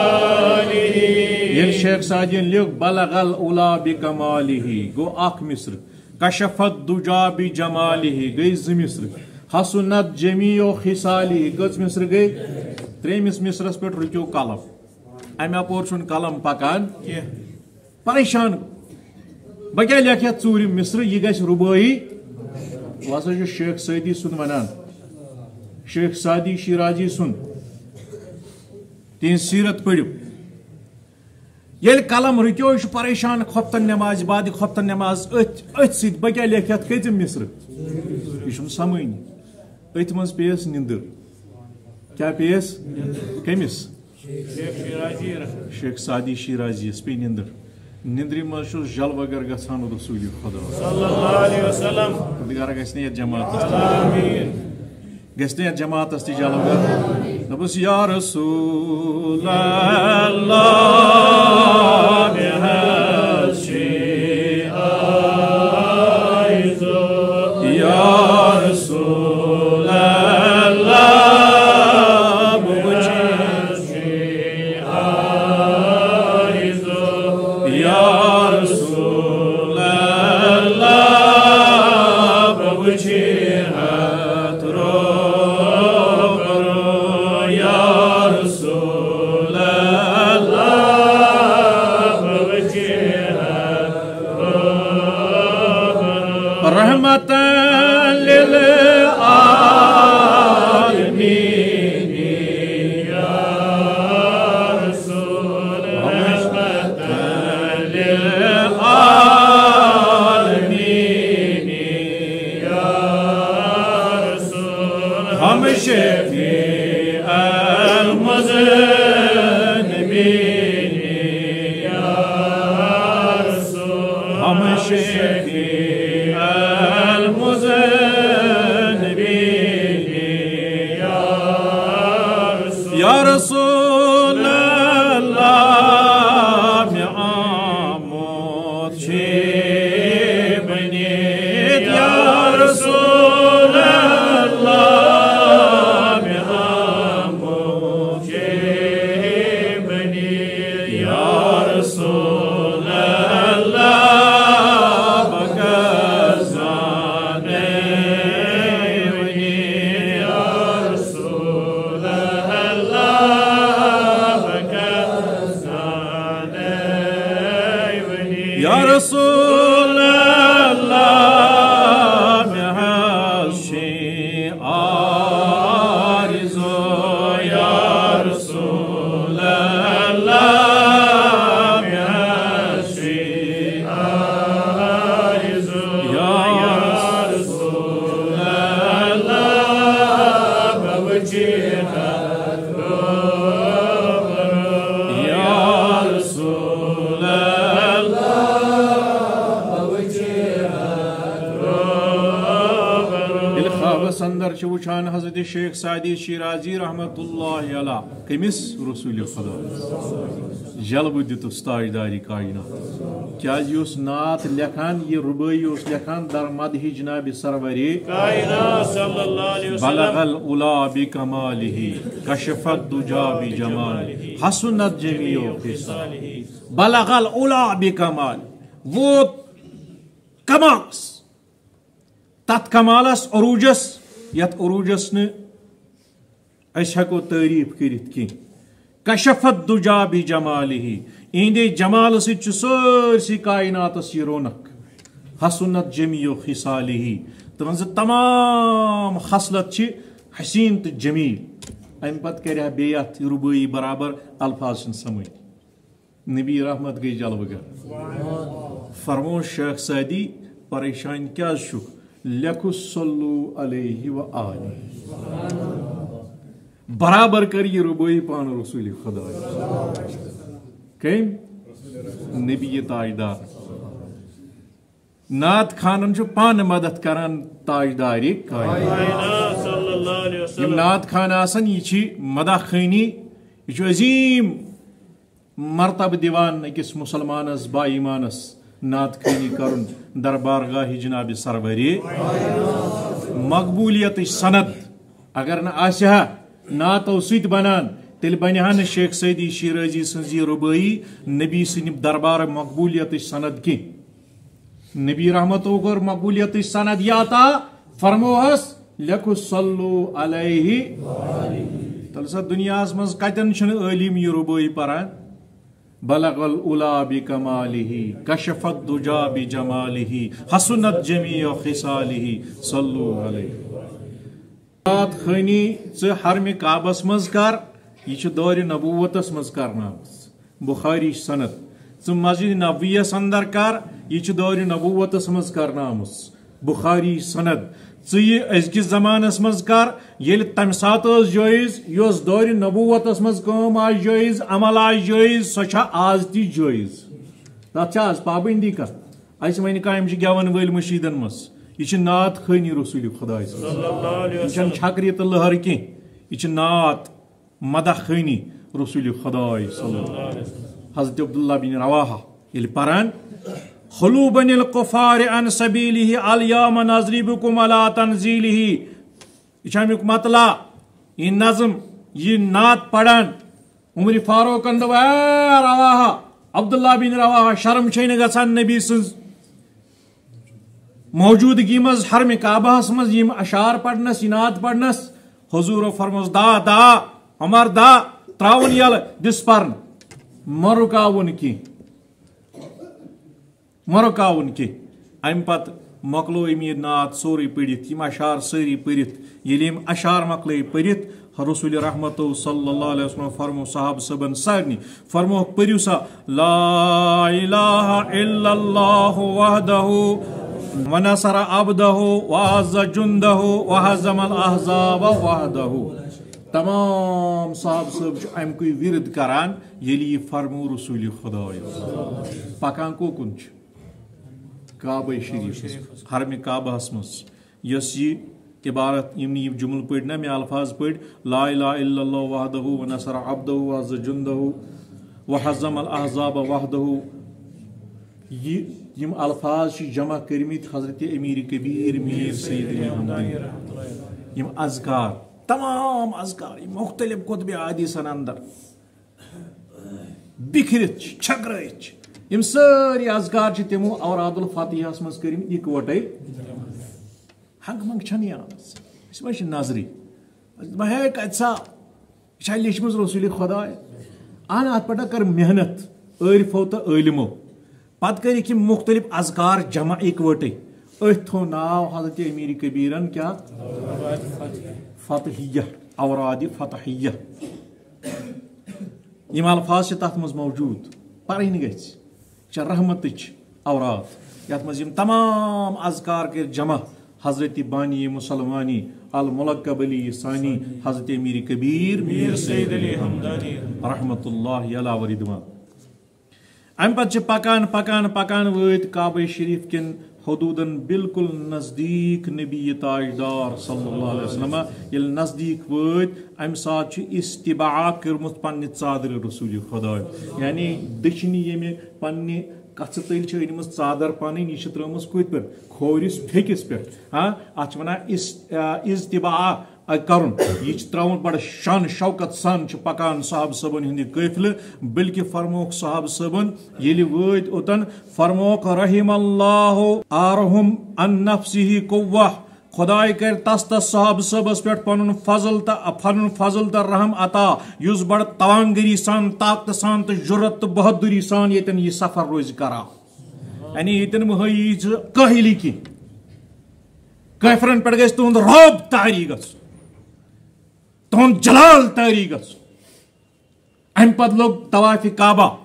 يلشيخ ساجن ليق بلغ الأولى بكماله. جو أك مصر. كشفت دجا بجماله. گئی مصر. حسنت جمیع خصالی کٔژ مصر گئی تریمس مصرس پہ رکیو قلم۔ امہ اپور چھن قلم پکان پریشان۔ بہ کیا لیکھ یتھ ژوٗرِم مصر؟ یہ گژھِ رُبٲیی وہ ہسا چھُ شیخ سعدی سُنٛد ونان۔ شیخ سعدی شیرازی سُنٛد۔ تہذ سیرت پٔرِو۔ ییٚلہِ قلم رُکیو، یہِ چھُ پریشان۔ خۄفتن نٮ۪ماز بعد خۄفتن نٮ۪ماز أتھۍ أتھۍ سۭتۍ بہٕ کیٛاہ لیکھِ یتھ کٔژِم مصر؟ یہِ چھُنہٕ سمٲنی أتھۍ منٛز پیٚیس نِندٕر کیٛاہ پیٚیس کٔمِس شیخ سعدی شیرازی یس پیٚیہِ نِندٕر نِندرِ منٛز چھُس جل وغیر گژھان رسوٗلہِ خۄدا صلی اللہ علیہ وسلم خۄدگارا گژھِ نہٕ یتھ جماعتس تہِ گژھِ نہٕ یتھ جماعتس تہِ جل شیخ سعدی شیرازی رحمت اللہ علیہ کٔمِس رسول خدا جلبہٕ دِتُس تاجداری کائنات کیٛازِ یہِ اوس نعت لیکھان یہِ رُبٲیی اوس لیکھان در مدحِ جناب سروری بلغ العلا بکمالہ کشفت دجا بجمالہ حسنت جمیع خصال بلغ العلا بکمال ووت کمالس تتھ کمالس عروجس یتھ عروجس نہ أسۍ ہٮ۪کو تعریٖف کٔرِتھ کینٛہہ کشفت دجا بجمالہ اِہنٛدے جمال سۭتۍ چھُ سٲرسٕے کائناتس یہِ رونق حسنت جمیو جمیع خصالہ تٕہنٛزٕ تمام خصلت چھِ حسیٖن تہٕ جمیٖل امہِ پتہٕ کرِ ہا بیٚیہِ اتھ رُبٲیی برابر الفاظ چھِنہٕ سمجھ نبی رحمت گٔے جلوٕ گر فرمو شیخ سعدی پریشان کیٛازِ چھُکھ لیکھو صلو علیہ و آلہ برابر کر یہ ربٲیی پانہٕ رسول خدا۔ کٔمۍ نبی تاجدار۔ نعت خانن چھُ پانہٕ مدد کران تاجدارِ کائنات یم خان آسن، یہ چھ مدح خانی یہ عظیم مرتبہ دیوان أکِس مسلمانس با ایمانس نعت خانی کرن دربارگاہ جناب سروری۔ مقبولیت سند۔ اگر نہ آسہ نعتو سۭتۍ بنان تیل بنہ شیخ سعیدی شیرازی سن ربائی، نبی سن دربار مقبولیت سند کی. نبی رحمتو کور مقبولیت سند یا تا فرموہس لکھو صلو علیہ. تل سا دنیا مز کتن چھن عالم یہ ربائی پران. بلغ الاولا بکمالہ کشف الدجا بجمالہ حسنت جمیع خصالہ صلو علیہ. رات خانی ژ حرم کعبس مز کر، یہ دور نبوتس مز کرنا بخاری صنعت ژ مسجد نبویس اندر کر، یہ دور نبوتس مز کرنا بخاری صنعت ژٕ أزکِس زمانس منٛز کر، ییٚلہِ تمہِ ساتہٕ ٲس جٲیز یۄس دورِ نبوتس منٛز کٲم آسہِ جٲیز، عمل آسہِ جٲیز، سۄ چھےٚ آز تہِ جٲیز۔ تتھ چھےٚ آز پابندی کتھ؟ اَسہِ وَنہِ کانٛہہ یِم چھِ گٮ۪وَن وٲلۍ مٔشیٖدن منٛز۔ یہِ نعت خٲنی رسوٗلہِ خۄداے یہِ چھَنہٕ چھکرِ تہٕ لہر کینٛہہ یہِ نعت مدح خٲنی رسوٗلہِ خۄداے حضرت عبداللہ بن رواحہ ییٚلہِ پران خلوبن القفار عن سبیلہ الیام نظریبکم علا تنزیلہ یہ چھا امیک مطلع یہ نظم یہ نات پڑھان عمر فاروق اندو اے رواحہ عبداللہ بن رواحہ شرم چھین گژھان نبی سنز موجودگی مز، حرم کعبہ مز، یم اشار پڑھنس یہ نات پڑھنس۔ حضور فرموس دا دا، عمر، دا، تراون یل، دس پرن۔ مرکاون کی۔ مرکاون کی۔ ام پت مکلو امید نات، سوری پڑھت یم اشار ساری پڑھت یل یم اشار مکل پڑھت رسول رحمت صلی اللہ علیہ وسلم فرمو، صحاب صبن سارنی، فرمو پریو سا، لا الہ الا اللہ وحدہ۔ ونصر عبدہ وعز جندہ وحزم الاحزاب وحدہ تمام صاحب صاحب امکے ورد کران یلی فرمو رسول خدا پکان کوکن کعبہ شریف حرم کعبہ مز یس یہ عبارت یم یہ جمل پڑھ نا میں الفاظ پڑھ. لا الہ الا اللہ وحدہ ونصر عبدہ وعز جندہ وحزم الاحزاب وحدہ یہ یم الفاظ جمع کرمت حضرت امیر کبیر، میر سید یم اذکار، تمام اذکار مختلف قطب حادثن اندر بکھرت چھکرت یم ساری اذکار تمو اوراد الفاتحہ مز کرم اکوٹے ہنگ منگ چھن آمز اس میں نظری۔ بہ کت یہ لیچمز رسول خدا اہن ات پہ کر محنت عارفو تو عالمو پتہ کر مختلف اذکار جمع اکوٹے۔ ات تھو ناو حضرت امیر کبیرن کیا فتحیہ اوراد فتحیہ۔ یم الفاظ تر مز موجود پرن گھ رحمت اورات یت مز تمام اذکار کر جمع حضرت بانی مسلمانی الملقب علی ثانی حضرت امیر کبیر میر سید علی حمدانی۔ رحمت اللہ علیہ وردوان ام پتہ پکان پکان پکان وت کعبہ شریف کن حدودن بالکل نزدیک نبی تاجدار صلی اللہ علیہ وسلم یل نزدیک وت ام سات استباع کرمت پنہ ژادر رسول خدا یعنی دچنی یم پنہ کچھ تل انم ژادر پن یہ ترمز کت پہ کھورس پھیکس پہ ہاں ات ازتباع کرن یہ تراؤن بڑا شان شوکت سان پکان صاحب صبن ہند قفل، بلکہ فرموک صاحب صبن یل وت اوتن، فرموک رحم اللہ آرہم ان نفسه قوہ خدائے کر تس تس صاحب صبس پہ پن فضل تو پن فضل تو رحم عطا اس بڑ توانگری سان، طاقت سان تو جرت تو بہادری سان یتن یہ سفر روز کرا۔ یعنی یتن مہی کہلی کی۔ کیفرن پہ گھس تہد رب تاری گھس تہد جلال تاری گھس ام پتہ لوگ طواف کعبہ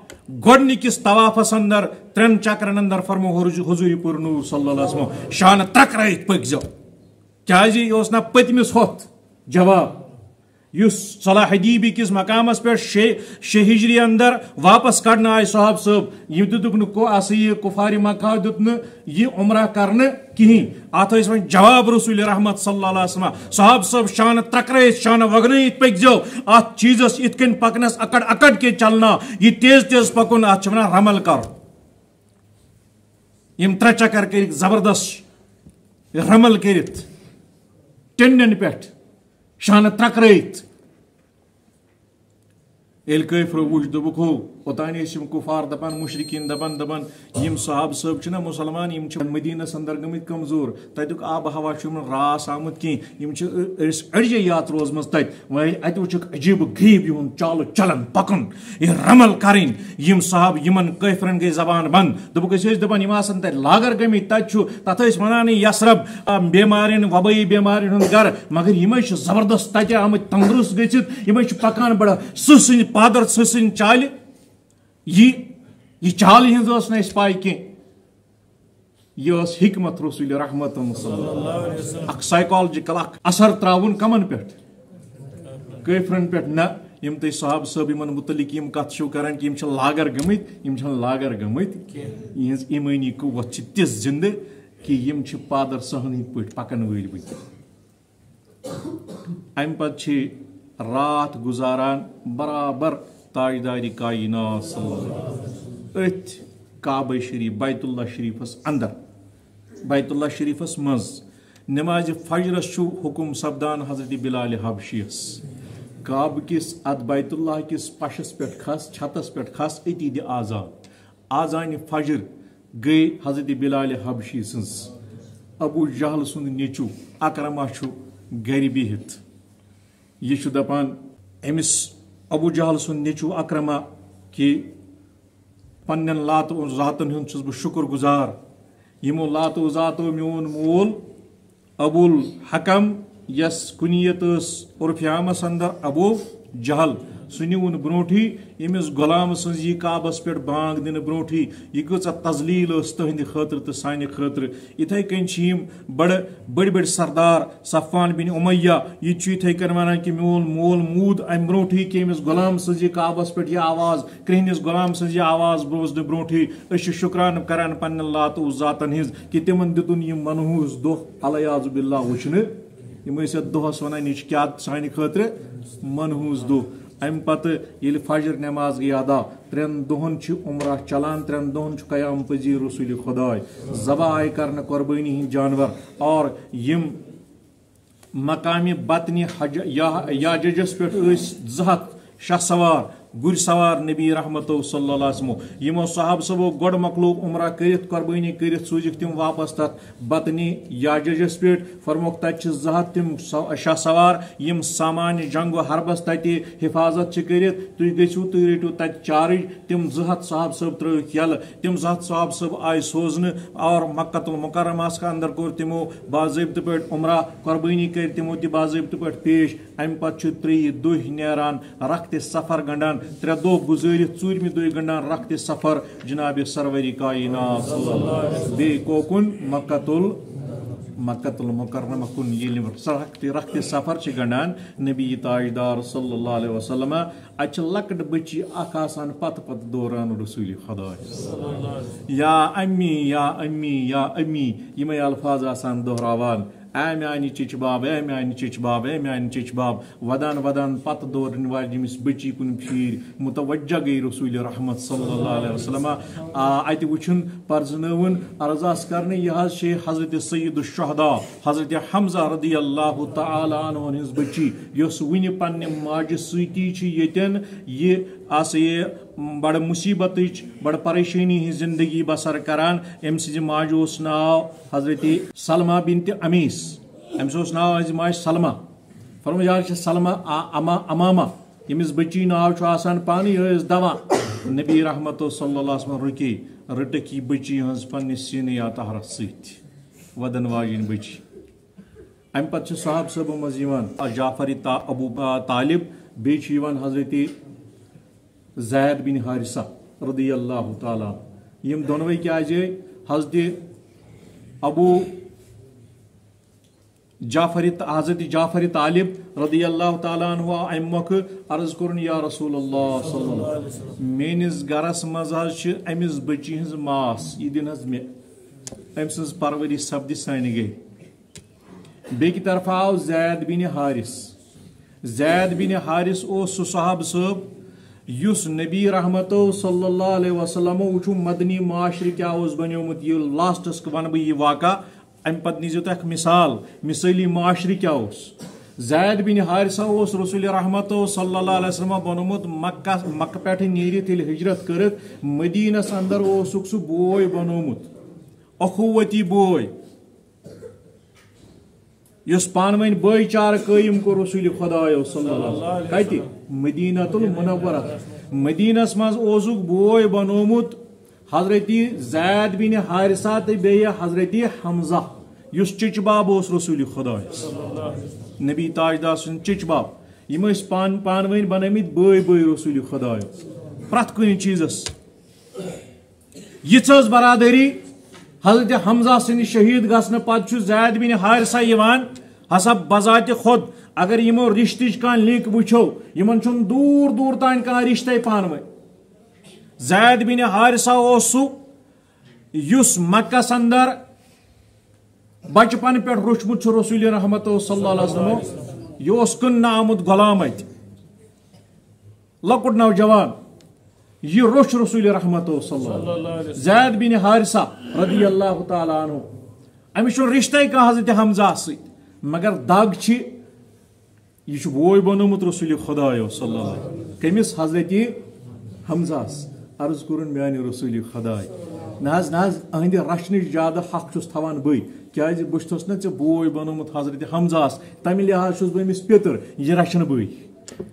گۄڈنِکِس طوافس اندر ترٛٮ۪ن چکرن اندر فرمو حضوٗری پور نوٗر صلی اللہ علیہ وسلم شانہٕ ترٛکرٲیِتھ پٔکۍزیو کیٛازِ یہِ جی، اوس نا پٔتمِس ہوٚتھ جواب۔ یُس صلاح حدیبی کس مقامس پہ شے ہجری اندر واپس کڑنا آئے صحاب صاحب یہ دتک نہ یہ کفاری مکہ دت یہ عمرہ کرنے کہین ات ون جواب رسول رحمت صلی اللہ علیہ وسلم۔ صحاب صاحب شان تکرت شان وگنت پکزو ات چیزس ات کن پکنس اکڑ اکڑ کے چلنا، یہ تیز تیز پکن ات ونان رمل کر۔ یم ترے چکر کر زبردست رمل کرت ٹنڈن پہ xaħna trak rejt. Il-kif rebuġ dubukħu. ہو اوتان یم کفار دپان مشرقین دپان دپان یم صحاب صٲب چھنا مسلمان یم چھ مدینس اندر گمت کمزور تتیک آب ہوا چھ راس آمت کی یم چھ اس اڑجے یات روزمز تت وی ات وچک عجیب غریب یون چال چلن پکن یہ رمل کرن یم صحاب یمن قیفرن گئی زبان بند دوبک اس دپان یم آسن تت لاگر گمت تت چھ تت اس ونان یسرب بیمارین وبائی بیمارین ہند گھر، مگر یم چھ زبردست تت آمت تندرست گژھت یم چھ پکان بڑا سسن پادر سسن چالہ یہ یہ چال ہز اس اس پائی کی یہ اس حکمت رسول رحمت صلی اللہ علیہ وسلم اک سائیکالوجیکل اک اثر تراون کمن پیٹھ کیفرن پیٹھ نہ یم تی صاحب صاحب یمن متعلق یم کت شو کران کہ یم چھ لاگر گمت یم چھ لاگر گمت یہز ایمانی قوت چھ تس زندہ کہ یم چھ پادر سہن پٹ پکن ول بت ام پت چھ رات گزاران برابر تاجداری کائنات صلی اللہ ات کعبہ شریف بیت اللہ شریفس اندر۔ بیت اللہ شریفس مز۔ نماز فجرس چھو حکم سپدان حضرت بلال حبشیس کعب کس ات بیت اللہ کس پشس پہ کھس چھتس پہ کھس اتی دی آزاد آزان فجر گئی حضرت بلال حبشی سنس۔ ابو جہل سند نیچو اکرما گھر بہت یہ دپان، امس ابو جہل سن نیچو اکرما کہ پن لات و ذاتن ہند بہ شکر گزار یمو لات و ذاتو میون مول ابو الحکم یس کنیت عرف عامس اندر ابو جہل سہ نیون بروٹھی، یمس غلام سن یہ کعبس پہ بانگ دن بروٹھی، یہ کچھ تزلیل اس تہند خاطر تو سانہ خاطر۔ اتھے کن بڑ بڑ بڑ سردار صفان بن امیہ، یہ اتھے کن ونان کہ میون مول مود ام بروٹھی کہ امس غلام سن یہ کعبس پہ یہ آواز کرہنس غلام سن یہ آواز بوز نہ بروٹھی۔ اس شکران کران پن لات و ذاتن ہز کہ تمن دتن یہ منحوس دہ الیاذ باللہ وچھنے یم دہس ونان یہ کیا سانہ خاطر؟ منحوس دہ ام پتہ یل فجر نماز گئی ادا ترین دہن عمرہ چلان ترین دہن قیام پذیر رسول خدائے ذبح آئی کرنے قربانی ہند جانور اور یم مقامی بطنی حج یا ججس پہ زہت شاہ سوار گر سوار نبی رحمت صلی اللہ علیہ وسلم۔ یمو صحاب صبو گوڑ مکلوک عمرہ کرت قربانی کرت سوزک تم واپس تت۔ بطنی یا ججس پیٹ فرموک تت زہت تم شاہ سوار۔ یم سامان، جنگ و حربس تت حفاظت چھ کرت تھی گھو تھی رٹو تت چارج۔ تم زہت صاحب صاحب ترک یل تم زہت صاحب صاحب آئی سوزن۔ اور مکت المکرمس کا اندر کور تمو باضابطہ پہ عمرہ قربانی کر تمو تہ باضابطہ پہ پیش۔ ام پتہ تری دہ نیران۔ رخت سفر گنڈان۔ ترے دہ گزارت ژورمہ دہ گنڈان رخت سفر، جناب سروری کائنات۔ بی کوکن مکت ال مکت المکرمہ کن یل رخت رخت سفر چھ گنڈان۔ نبی تاجدار صلی اللہ علیہ وسلم ات لکٹ بچی اخ آسان پت پت دوران رسول خدا۔ یا امی یا امی یا امی یمے الفاظ آسان دہراوان۔ اے میانہ چچ باب اے میانہ چچ باب اے میانہ چچ باب ودان ودان پت دورن واجہ بچی کن پھیر متوجہ گئی رسول رحمت صلی اللہ علیہ وسلم ات وچھن پرزنون عرضاس کرنے یہ حضرت سید الشہداء حضرت حمزہ رضی اللہ تعالی عنہ ہنز بچی یس ون پنہ ماجہ ستی یتن یہ آس یہ بڑ مصیبت بڑ پریشانی ہز زندگی بسر کران۔ ام سز جی ماج ناو حضرت سلمہ بنت امیس۔ امس جی ناو از ماج سلمہ۔ فرم یار سلمہ امامہ۔ یمس بچی ناو آسان پانی یہ دوا۔ نبی رحمت صلی اللہ علیہ وسلم رکی رٹک یہ بچی ہز پنہ سین یا تہرس ست ودن واجن بچی۔ ام پتہ صاحب صاحب مز جعفر ابو طالب بیان حضرت زید بن حارثہ رضی اللہ تعالیٰ یم دونوے کیا جائے حضرت ابو جعفر حضرت جعفر طالب رضی اللہ تعالیٰ عنہ ام عرض کرن، یا رسول اللہ صلی اللہ علیہ وسلم میانس گرس مز امس بچی ہز ماس یہ دن حض مے ام سز پروری سپدِ سانہِ گئی۔ بیٚکہِ طرفہٕ آو زید بن حارث۔ زید بن حارث اوس سُہ صحاب صٲب یس نبی رحمت صلی اللہ علیہ وسلم وچو مدنی معاشرہ کیا اس بنیومت یہ لاسٹس ون بہ یہ واقعہ ام پتہ نیزو تک مثال مثالی معاشرہ کیا اس زید بن حارثہ اوس رسول رحمت صلی اللہ علیہ وسلم بنومت مکہ مکہ پہ نیرت یل ہجرت کرت مدینس اندر اوسک سہ بوے بنومت۔ اخوتی بوے یس پان ون بھائی چار قائم کو رسول خدا صلی اللہ علیہ وسلم۔ کتہ مدینہ المنورہ۔ مدینس مز اوسک بوے بنومت حضرت زید بن حارثہ تو بیہ حضرت حمزہ۔ یس چچ باب اوس رسول خدا نبی تاجدار سن چچ باب۔ یم اس پان پان ون بنمت بٲے بٲے رسول خدا پرٛٮ۪تھ کُنہِ چیٖزس یِژھ ٲس برادری، حضرت حمزہ سٕنٛدِ شہیٖد گژھنہٕ پتہٕ زید بن حارثہ یِوان۔ ہسا بذاتِ خۄد اگر یِمو رِشتٕچ کانٛہہ لِنک وٕچھو یِمن چھُنہٕ دوٗر دوٗر تانۍ کانٛہہ رِشتے ؤنۍ زید بن حارثہ اوس سُہ یُس مکس اندر بچپن پہ روچمت رسول رحمت صلی اللہ علیہ وسلم یہ اس کن آمت غلام ات لکٹ نوجوان یہ روش رسول رحمت صلی اللہ علیہ وسلم زید بن حارثہ رضی اللہ تعالی عنہ۔ امس رشتہ کہاں حضرت حمزہ ست مگر دگ چھ یہ بوے بنومت رسول خدا صلی اللہ علیہ کمس حضرت حمزہ عرض کرن میانہ رسول خدا نہ نہ اہند رچنچ زیادہ حق چھس تھوان بے کیازِ بہٕ چھُس نہ ژےٚ بوے بنومُت حضرت حمزاس تمہِ لحاظ چھُس بہٕ أمِس پیٚتٕر. یہِ رچھنہٕ بٕے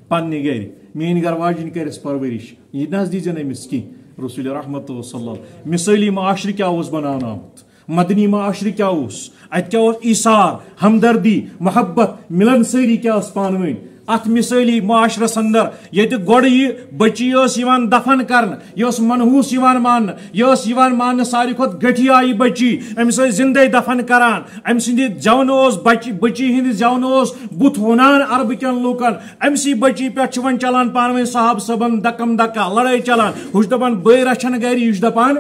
پننہِ گرِ میٲنۍ گھر واجِنۍ کرٮ۪س پرورش یہِ نہ حظ دی زٮ۪ن أمِس کینٛہہ رسول رحمت صلی اللہ. مثٲلی معاشرٕ کیٛاہ اوس بناونہٕ آمُت مدنی معاشرٕ کیٛاہ اوس اتہِ کیٛاہ اوس ایثار، ہمدردی، محبت، ملن سٲری کیٛاہ ٲس پانہٕ ؤنۍ ات مثالی معاشرس اندر یہ گوڑ یہ بچی یوان دفن کرن یہ منحوس یوان مان یہ یوان مان ساری کھت گٹھیا یہ بچی امس زندے دفن کران ام سند جون اس بچی بچی ہند جون اس بت ونان عرب کن لوکن ام سی بچی پہ ون چلان پان ون صاحب صبن دکم دکا لڑائی چلان، ہش دپان بے رچھن گھر یہ دپان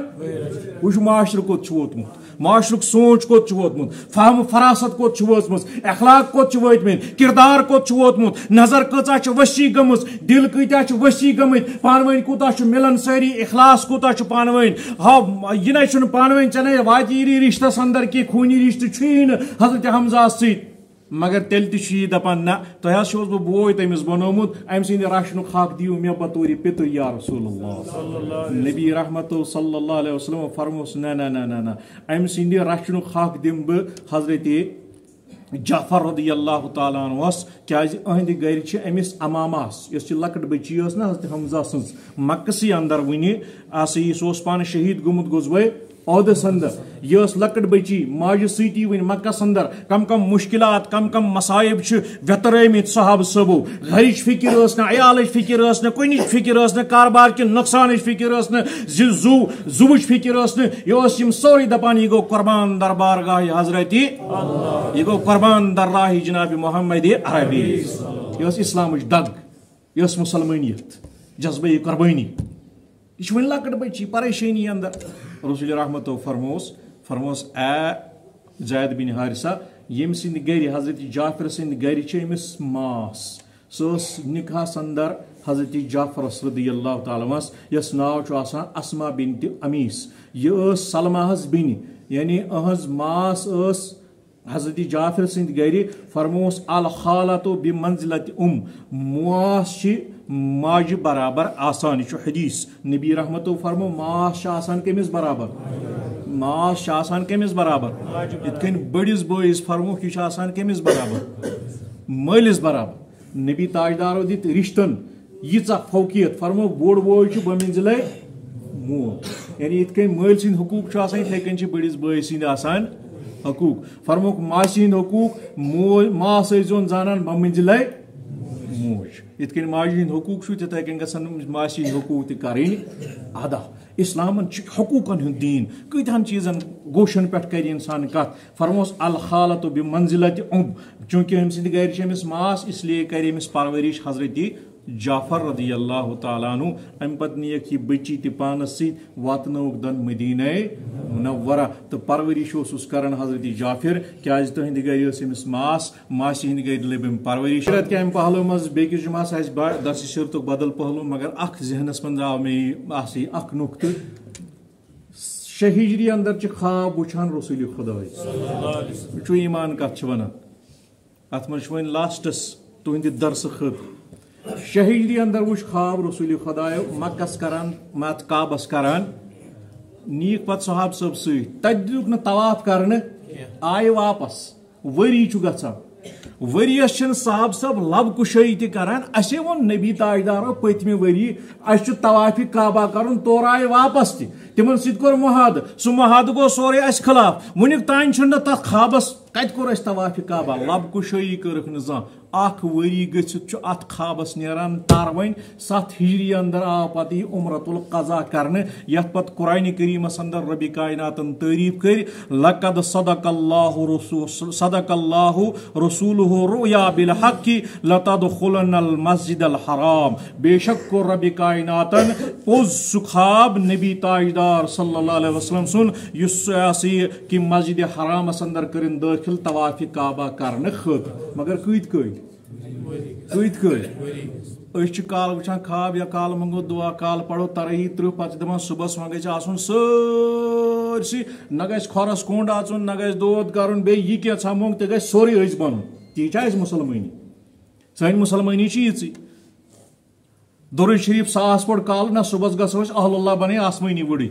وچ معاشرہ کوت ووتمت؟ معاشرک سوچ کوت ووتمت؟ فہم فراست کوت وٲژمٕژ؟ اخلاق کوت وٲتمٕتۍ کردار کوت ووتمت؟ نظر کۭژاہ وسیع گٔمٕژ، دل کۭتیاہ وسیع گٔمٕتۍ پانہٕ ؤنۍ کوٗتاہ ملان سٲری اخلاص کوٗتاہ پانہٕ ؤنۍ ہا یہ نہ چھُنہٕ پانہٕ ؤنۍ ژےٚ واتہِ یی رِشتَس اندر کینٛہہ خوٗنی رِشتہٕ چھُیی نہٕ حضرت حمزہ سۭتۍ۔ مگر تیل تھی دپان نا تہ بہ بوے تمس بنومت ام سند راشن حق دیو مے بطور پتر، یا رسول اللہ نبی رحمت صلی اللہ علیہ وسلم فرموس نا نا نا نا ام سند راشن حق دم بہ حضرت جعفر رضی اللہ تعالیٰ عنہ کیاز اہند گھر امس اماماس اس لکٹ بچی نا حضرت حمزہ سن مکسی اندر ونہ سا یہ پان شہید گومت گوزوے عہدس اندر یہ لکٹ بچی ماجہ ستی ون مکس اندر کم کم مشکلات، کم کم مسائب وترمت صحاب صبو گھرچ فکر نا عیال فکر نا فکر نا کاربار کن نقصان فکر نا زو زوچ فکر نا یہ سوری دپان، یہ گو قربان دربار گاہ حضرت یہ گو قربان در راہ جناب محمد عربی۔ یہ اسلام دگ۔ یہ مسلمانیت۔ جذبہ قربانی۔ یہ ون لکٹ بچی پریشانی اندر۔ رسول رحمت فرموس فرموس اے زید بن حارثہ یم سند گر حضرت جعفر سند گر امس ماس سس نکاحس اندر حضرت جعفر رضی اللہ تعالیٰ مس یس ناو آسان اسما بنت امیس یہ سلمہ ہز بن یعنی اہز ماس اس حضرت جعفر سند گر فرموس الخالت بمنزلت ام ماس ماج برابر آسان یہ حدیث۔ نبی رحمت فرمو ماس آسان کمس برابر۔ ماس آسان کمس برابر۔ ات کن بڑس بٲیس فرموک یہ آسان کمس برابر۔ مٲلس برابر۔ نبی تاجدارو دت رشتن۔ ییژہ فوقیت۔ فرموک بوڑ بوے بمنزلے مول یعنی ات کن مٲلۍ سٕنٛدۍ حقوٗق چھُ آسان یِتھَے کٔنۍ چھِ بٔڑِس بٲے سٕنٛدۍ آسان حقوٗق۔ فرموک ماسہِ ہٕنٛدۍ حقوٗق مول ماس ٲسۍزون زانان بمنزلے موج۔ یت کن ماجہ ہند حقوق تتھے کن گھن ماسی حقوق تہ کریں ادا اسلام حقوقن ہند دین کتہن چیزن گوشن پہ کر انسان کت فرموس الخالت بمنزلت ام چونکہ ام سند گھر امس ماس اس لیے کر امس پرورش حضرت جعفر رضی اللہ تعالیٰ عنہ ام پت نیک یہ بچی تی پانس سی واتنوک دن مدینہ منورہ۔ تو پرورش اس کرن حضرت جعفر کیاز تو گئی اس امس ماس، ماسی ہند گئی لبم پرورش رت کیا ام پہلو مز بیکس جمعہ اس دس شرطک بدل پہلو، مگر اخ ذہنس من آو میں آسی اخ نقطہ شہجری اندر چھ خواب وچھان رسول خدا وچھو ایمان کت ونان ات من ون لاسٹس تہند درس خط۔ شہیدی اندر وچ خواب رسول خدا مکس کران مت کابس کران نیک پت صحاب صاحب ست دیک نا طواف کرنے آئے واپس۔ وری چھ گژھان ورس صاحب لب کشائی تہ کران اسے نبی تاجدارو پتمہ وری اس طواف کعبہ کرن، تور آئے واپس تہ تمن سۭتۍ کوٚر محادٕ سُہ محادٕ گوٚو خلاف۔ وٕنیُک تانۍ چھُنہٕ تَتھ خوابَس کتہِ کوٚر اَسہِ طواف کعبہ لب کشٲیی کٔرٕکھ نہٕ زانٛہہ اکھ ؤری گٔژھِتھ چھُ اتھ خوابس نیران تر وۄنۍ ہجری اندر آو پتہٕ یہِ عمرت القضا کرنہٕ یتھ پتہٕ قرآنِ کریٖمس اندر ربی کائناتن تعریٖف کٔرۍ لقد صدق اللہ رسول صدق اللہ رسولہ رؤیا بالحق لتدخلن المسجد الحرام بے شک کوٚر ربی کائناتن پوٚز سُہ خواب نبی تاجدار صلی اللہ علیہ وسلم سُن یُس سُہ ہسا یہِ کہِ مسجد حرامس اندر کٔرِن دٲخل طواف کعبہ کرنہٕ خٲطرٕ مگر کۭتۍ کۭتۍ کت کت أسۍ کال وچھان خواب یا کال منگو دعا کال پڑو ترہی ترہ پتہ دپان صبحس وۄنۍ گژھِ آسُن سٲرسٕے نہ گژھِ کھۄرس کوٚنڈ اژُن نہ گژھِ دود کرُن بیٚیہِ یہِ کینٛژھا منٛگ تہِ گژھِ سورُے أسۍ بنُن تی چھا اَسہِ مُسلمٲنی سٲنۍ مُسلمٲنی چھِ یِژٕے درُد شریف ساس پوٚٹ کال نہ صبحس گژھو أسۍ اہل اللہ بنے آسمٲنی وٕڑٕے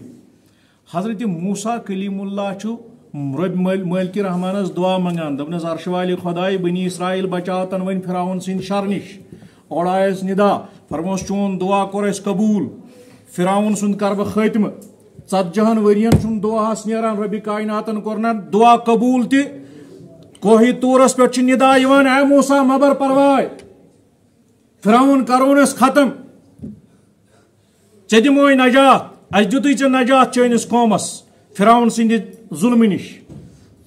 حضرت موسا کلیم اللہ چھُ رب ملکی رحمانس دعا منگان. دپنس عرش والی خدائی بنی اسرائیل بچاو تن ون فراؤن سن شر نش اور آیس ندا. فرموس چون دعا کور اس قبول. فراؤن سن کر بہ خاتمہ ژتجہن ورین چون دعا ہس نیران. ربی کائناتن کورنا دعا قبول تہ کوہی تورس پہ ندا یوان اے موسا مبر پروائے. فراؤن کرون اس ختم. ژے دموے نجات. اس دتوی ژے نجات چٲنِس قومس. فراؤن سند ظلم نش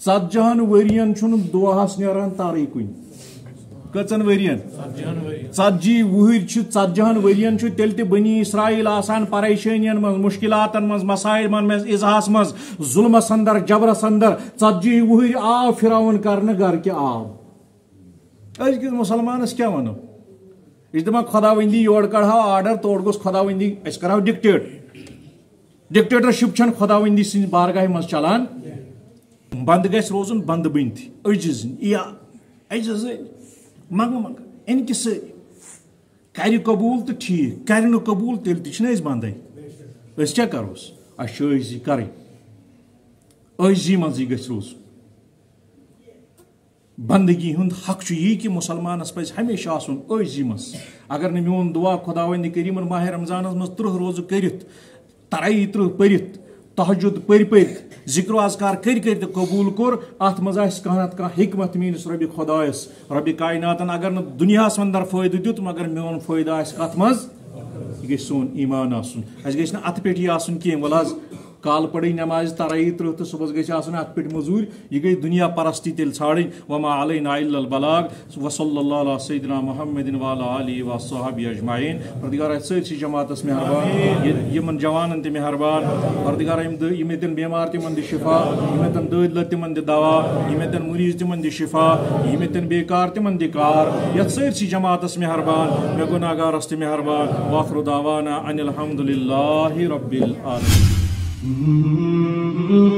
ژتجہن ورین دہس نیران تارے کن کچن ورین ژتجی وہر ژتجہن ورین تیل تہ بنی اسرائیل آسان پریشانین من مشکلات من مسائل من اظہاس من ظلمس اندر جبرس اندر ژتجی وہر آو فراؤن کرنے گر کے آو أزکِس مسلمانس کیا ونو یہ دپان خدا وندی یور کڑہو آرڈر تور گوس خدا وندی اس کرو ڈکٹیٹ ڈکٹیٹرشپ چھن خدا وندی سن بارگاہ مز چلان بند گھس روزن بند بنت اجز یا اجز منگ منگ ان کی سر کر قبول تو ٹھیک کر نا قبول تیل تہ بندے اس کیا کروس اس عزی کریں عزی مزی گھس روز بندگی ہند حق یہ کہ مسلمانس پہ ہمیشہ آن عزی مز اگر نون دعا خدا وند کریم ماہ رمضان مز ترہ روز کرت ترائی ترہ پرت تحجد پر پر ذکر و اذکار کر کر قبول کور ات مز کھانا کھانا حکمت میس ربی خدایس ربی کائناتن اگر نا دنیا اندر فائدہ دیت، مگر میون فائدہ آس کت مز یہ گھ سون ایمان آسن۔ اس گھ ات پہ یہ آسن کی ول کال پڑی نماز ترائی ترہ تو صبح گھس ات پہ مزور، یہ گئی دنیا پرستی تیل ژھانڈ وما علینا الا البلاغ۔ وصلی اللہ علیہ سیدنا محمد والا علی و صحابی اجمعین۔ پردگار سرسی جماعتس مہربان یمن جوانن تہ مہربان پردگار یم تن بیمار تمن دِ شفا۔ یم تن دٲدۍ لت تمن دِ دوا۔ یم تن مریض تمن دِ شفا۔ یم تن بیکار تمن دِ کار۔ یتھ سرسی جماعتس مہربان مے گناہگارس تہ مہربان واخر دعوانا ان الحمد للہ رب العالمین۔ Mm-hmm.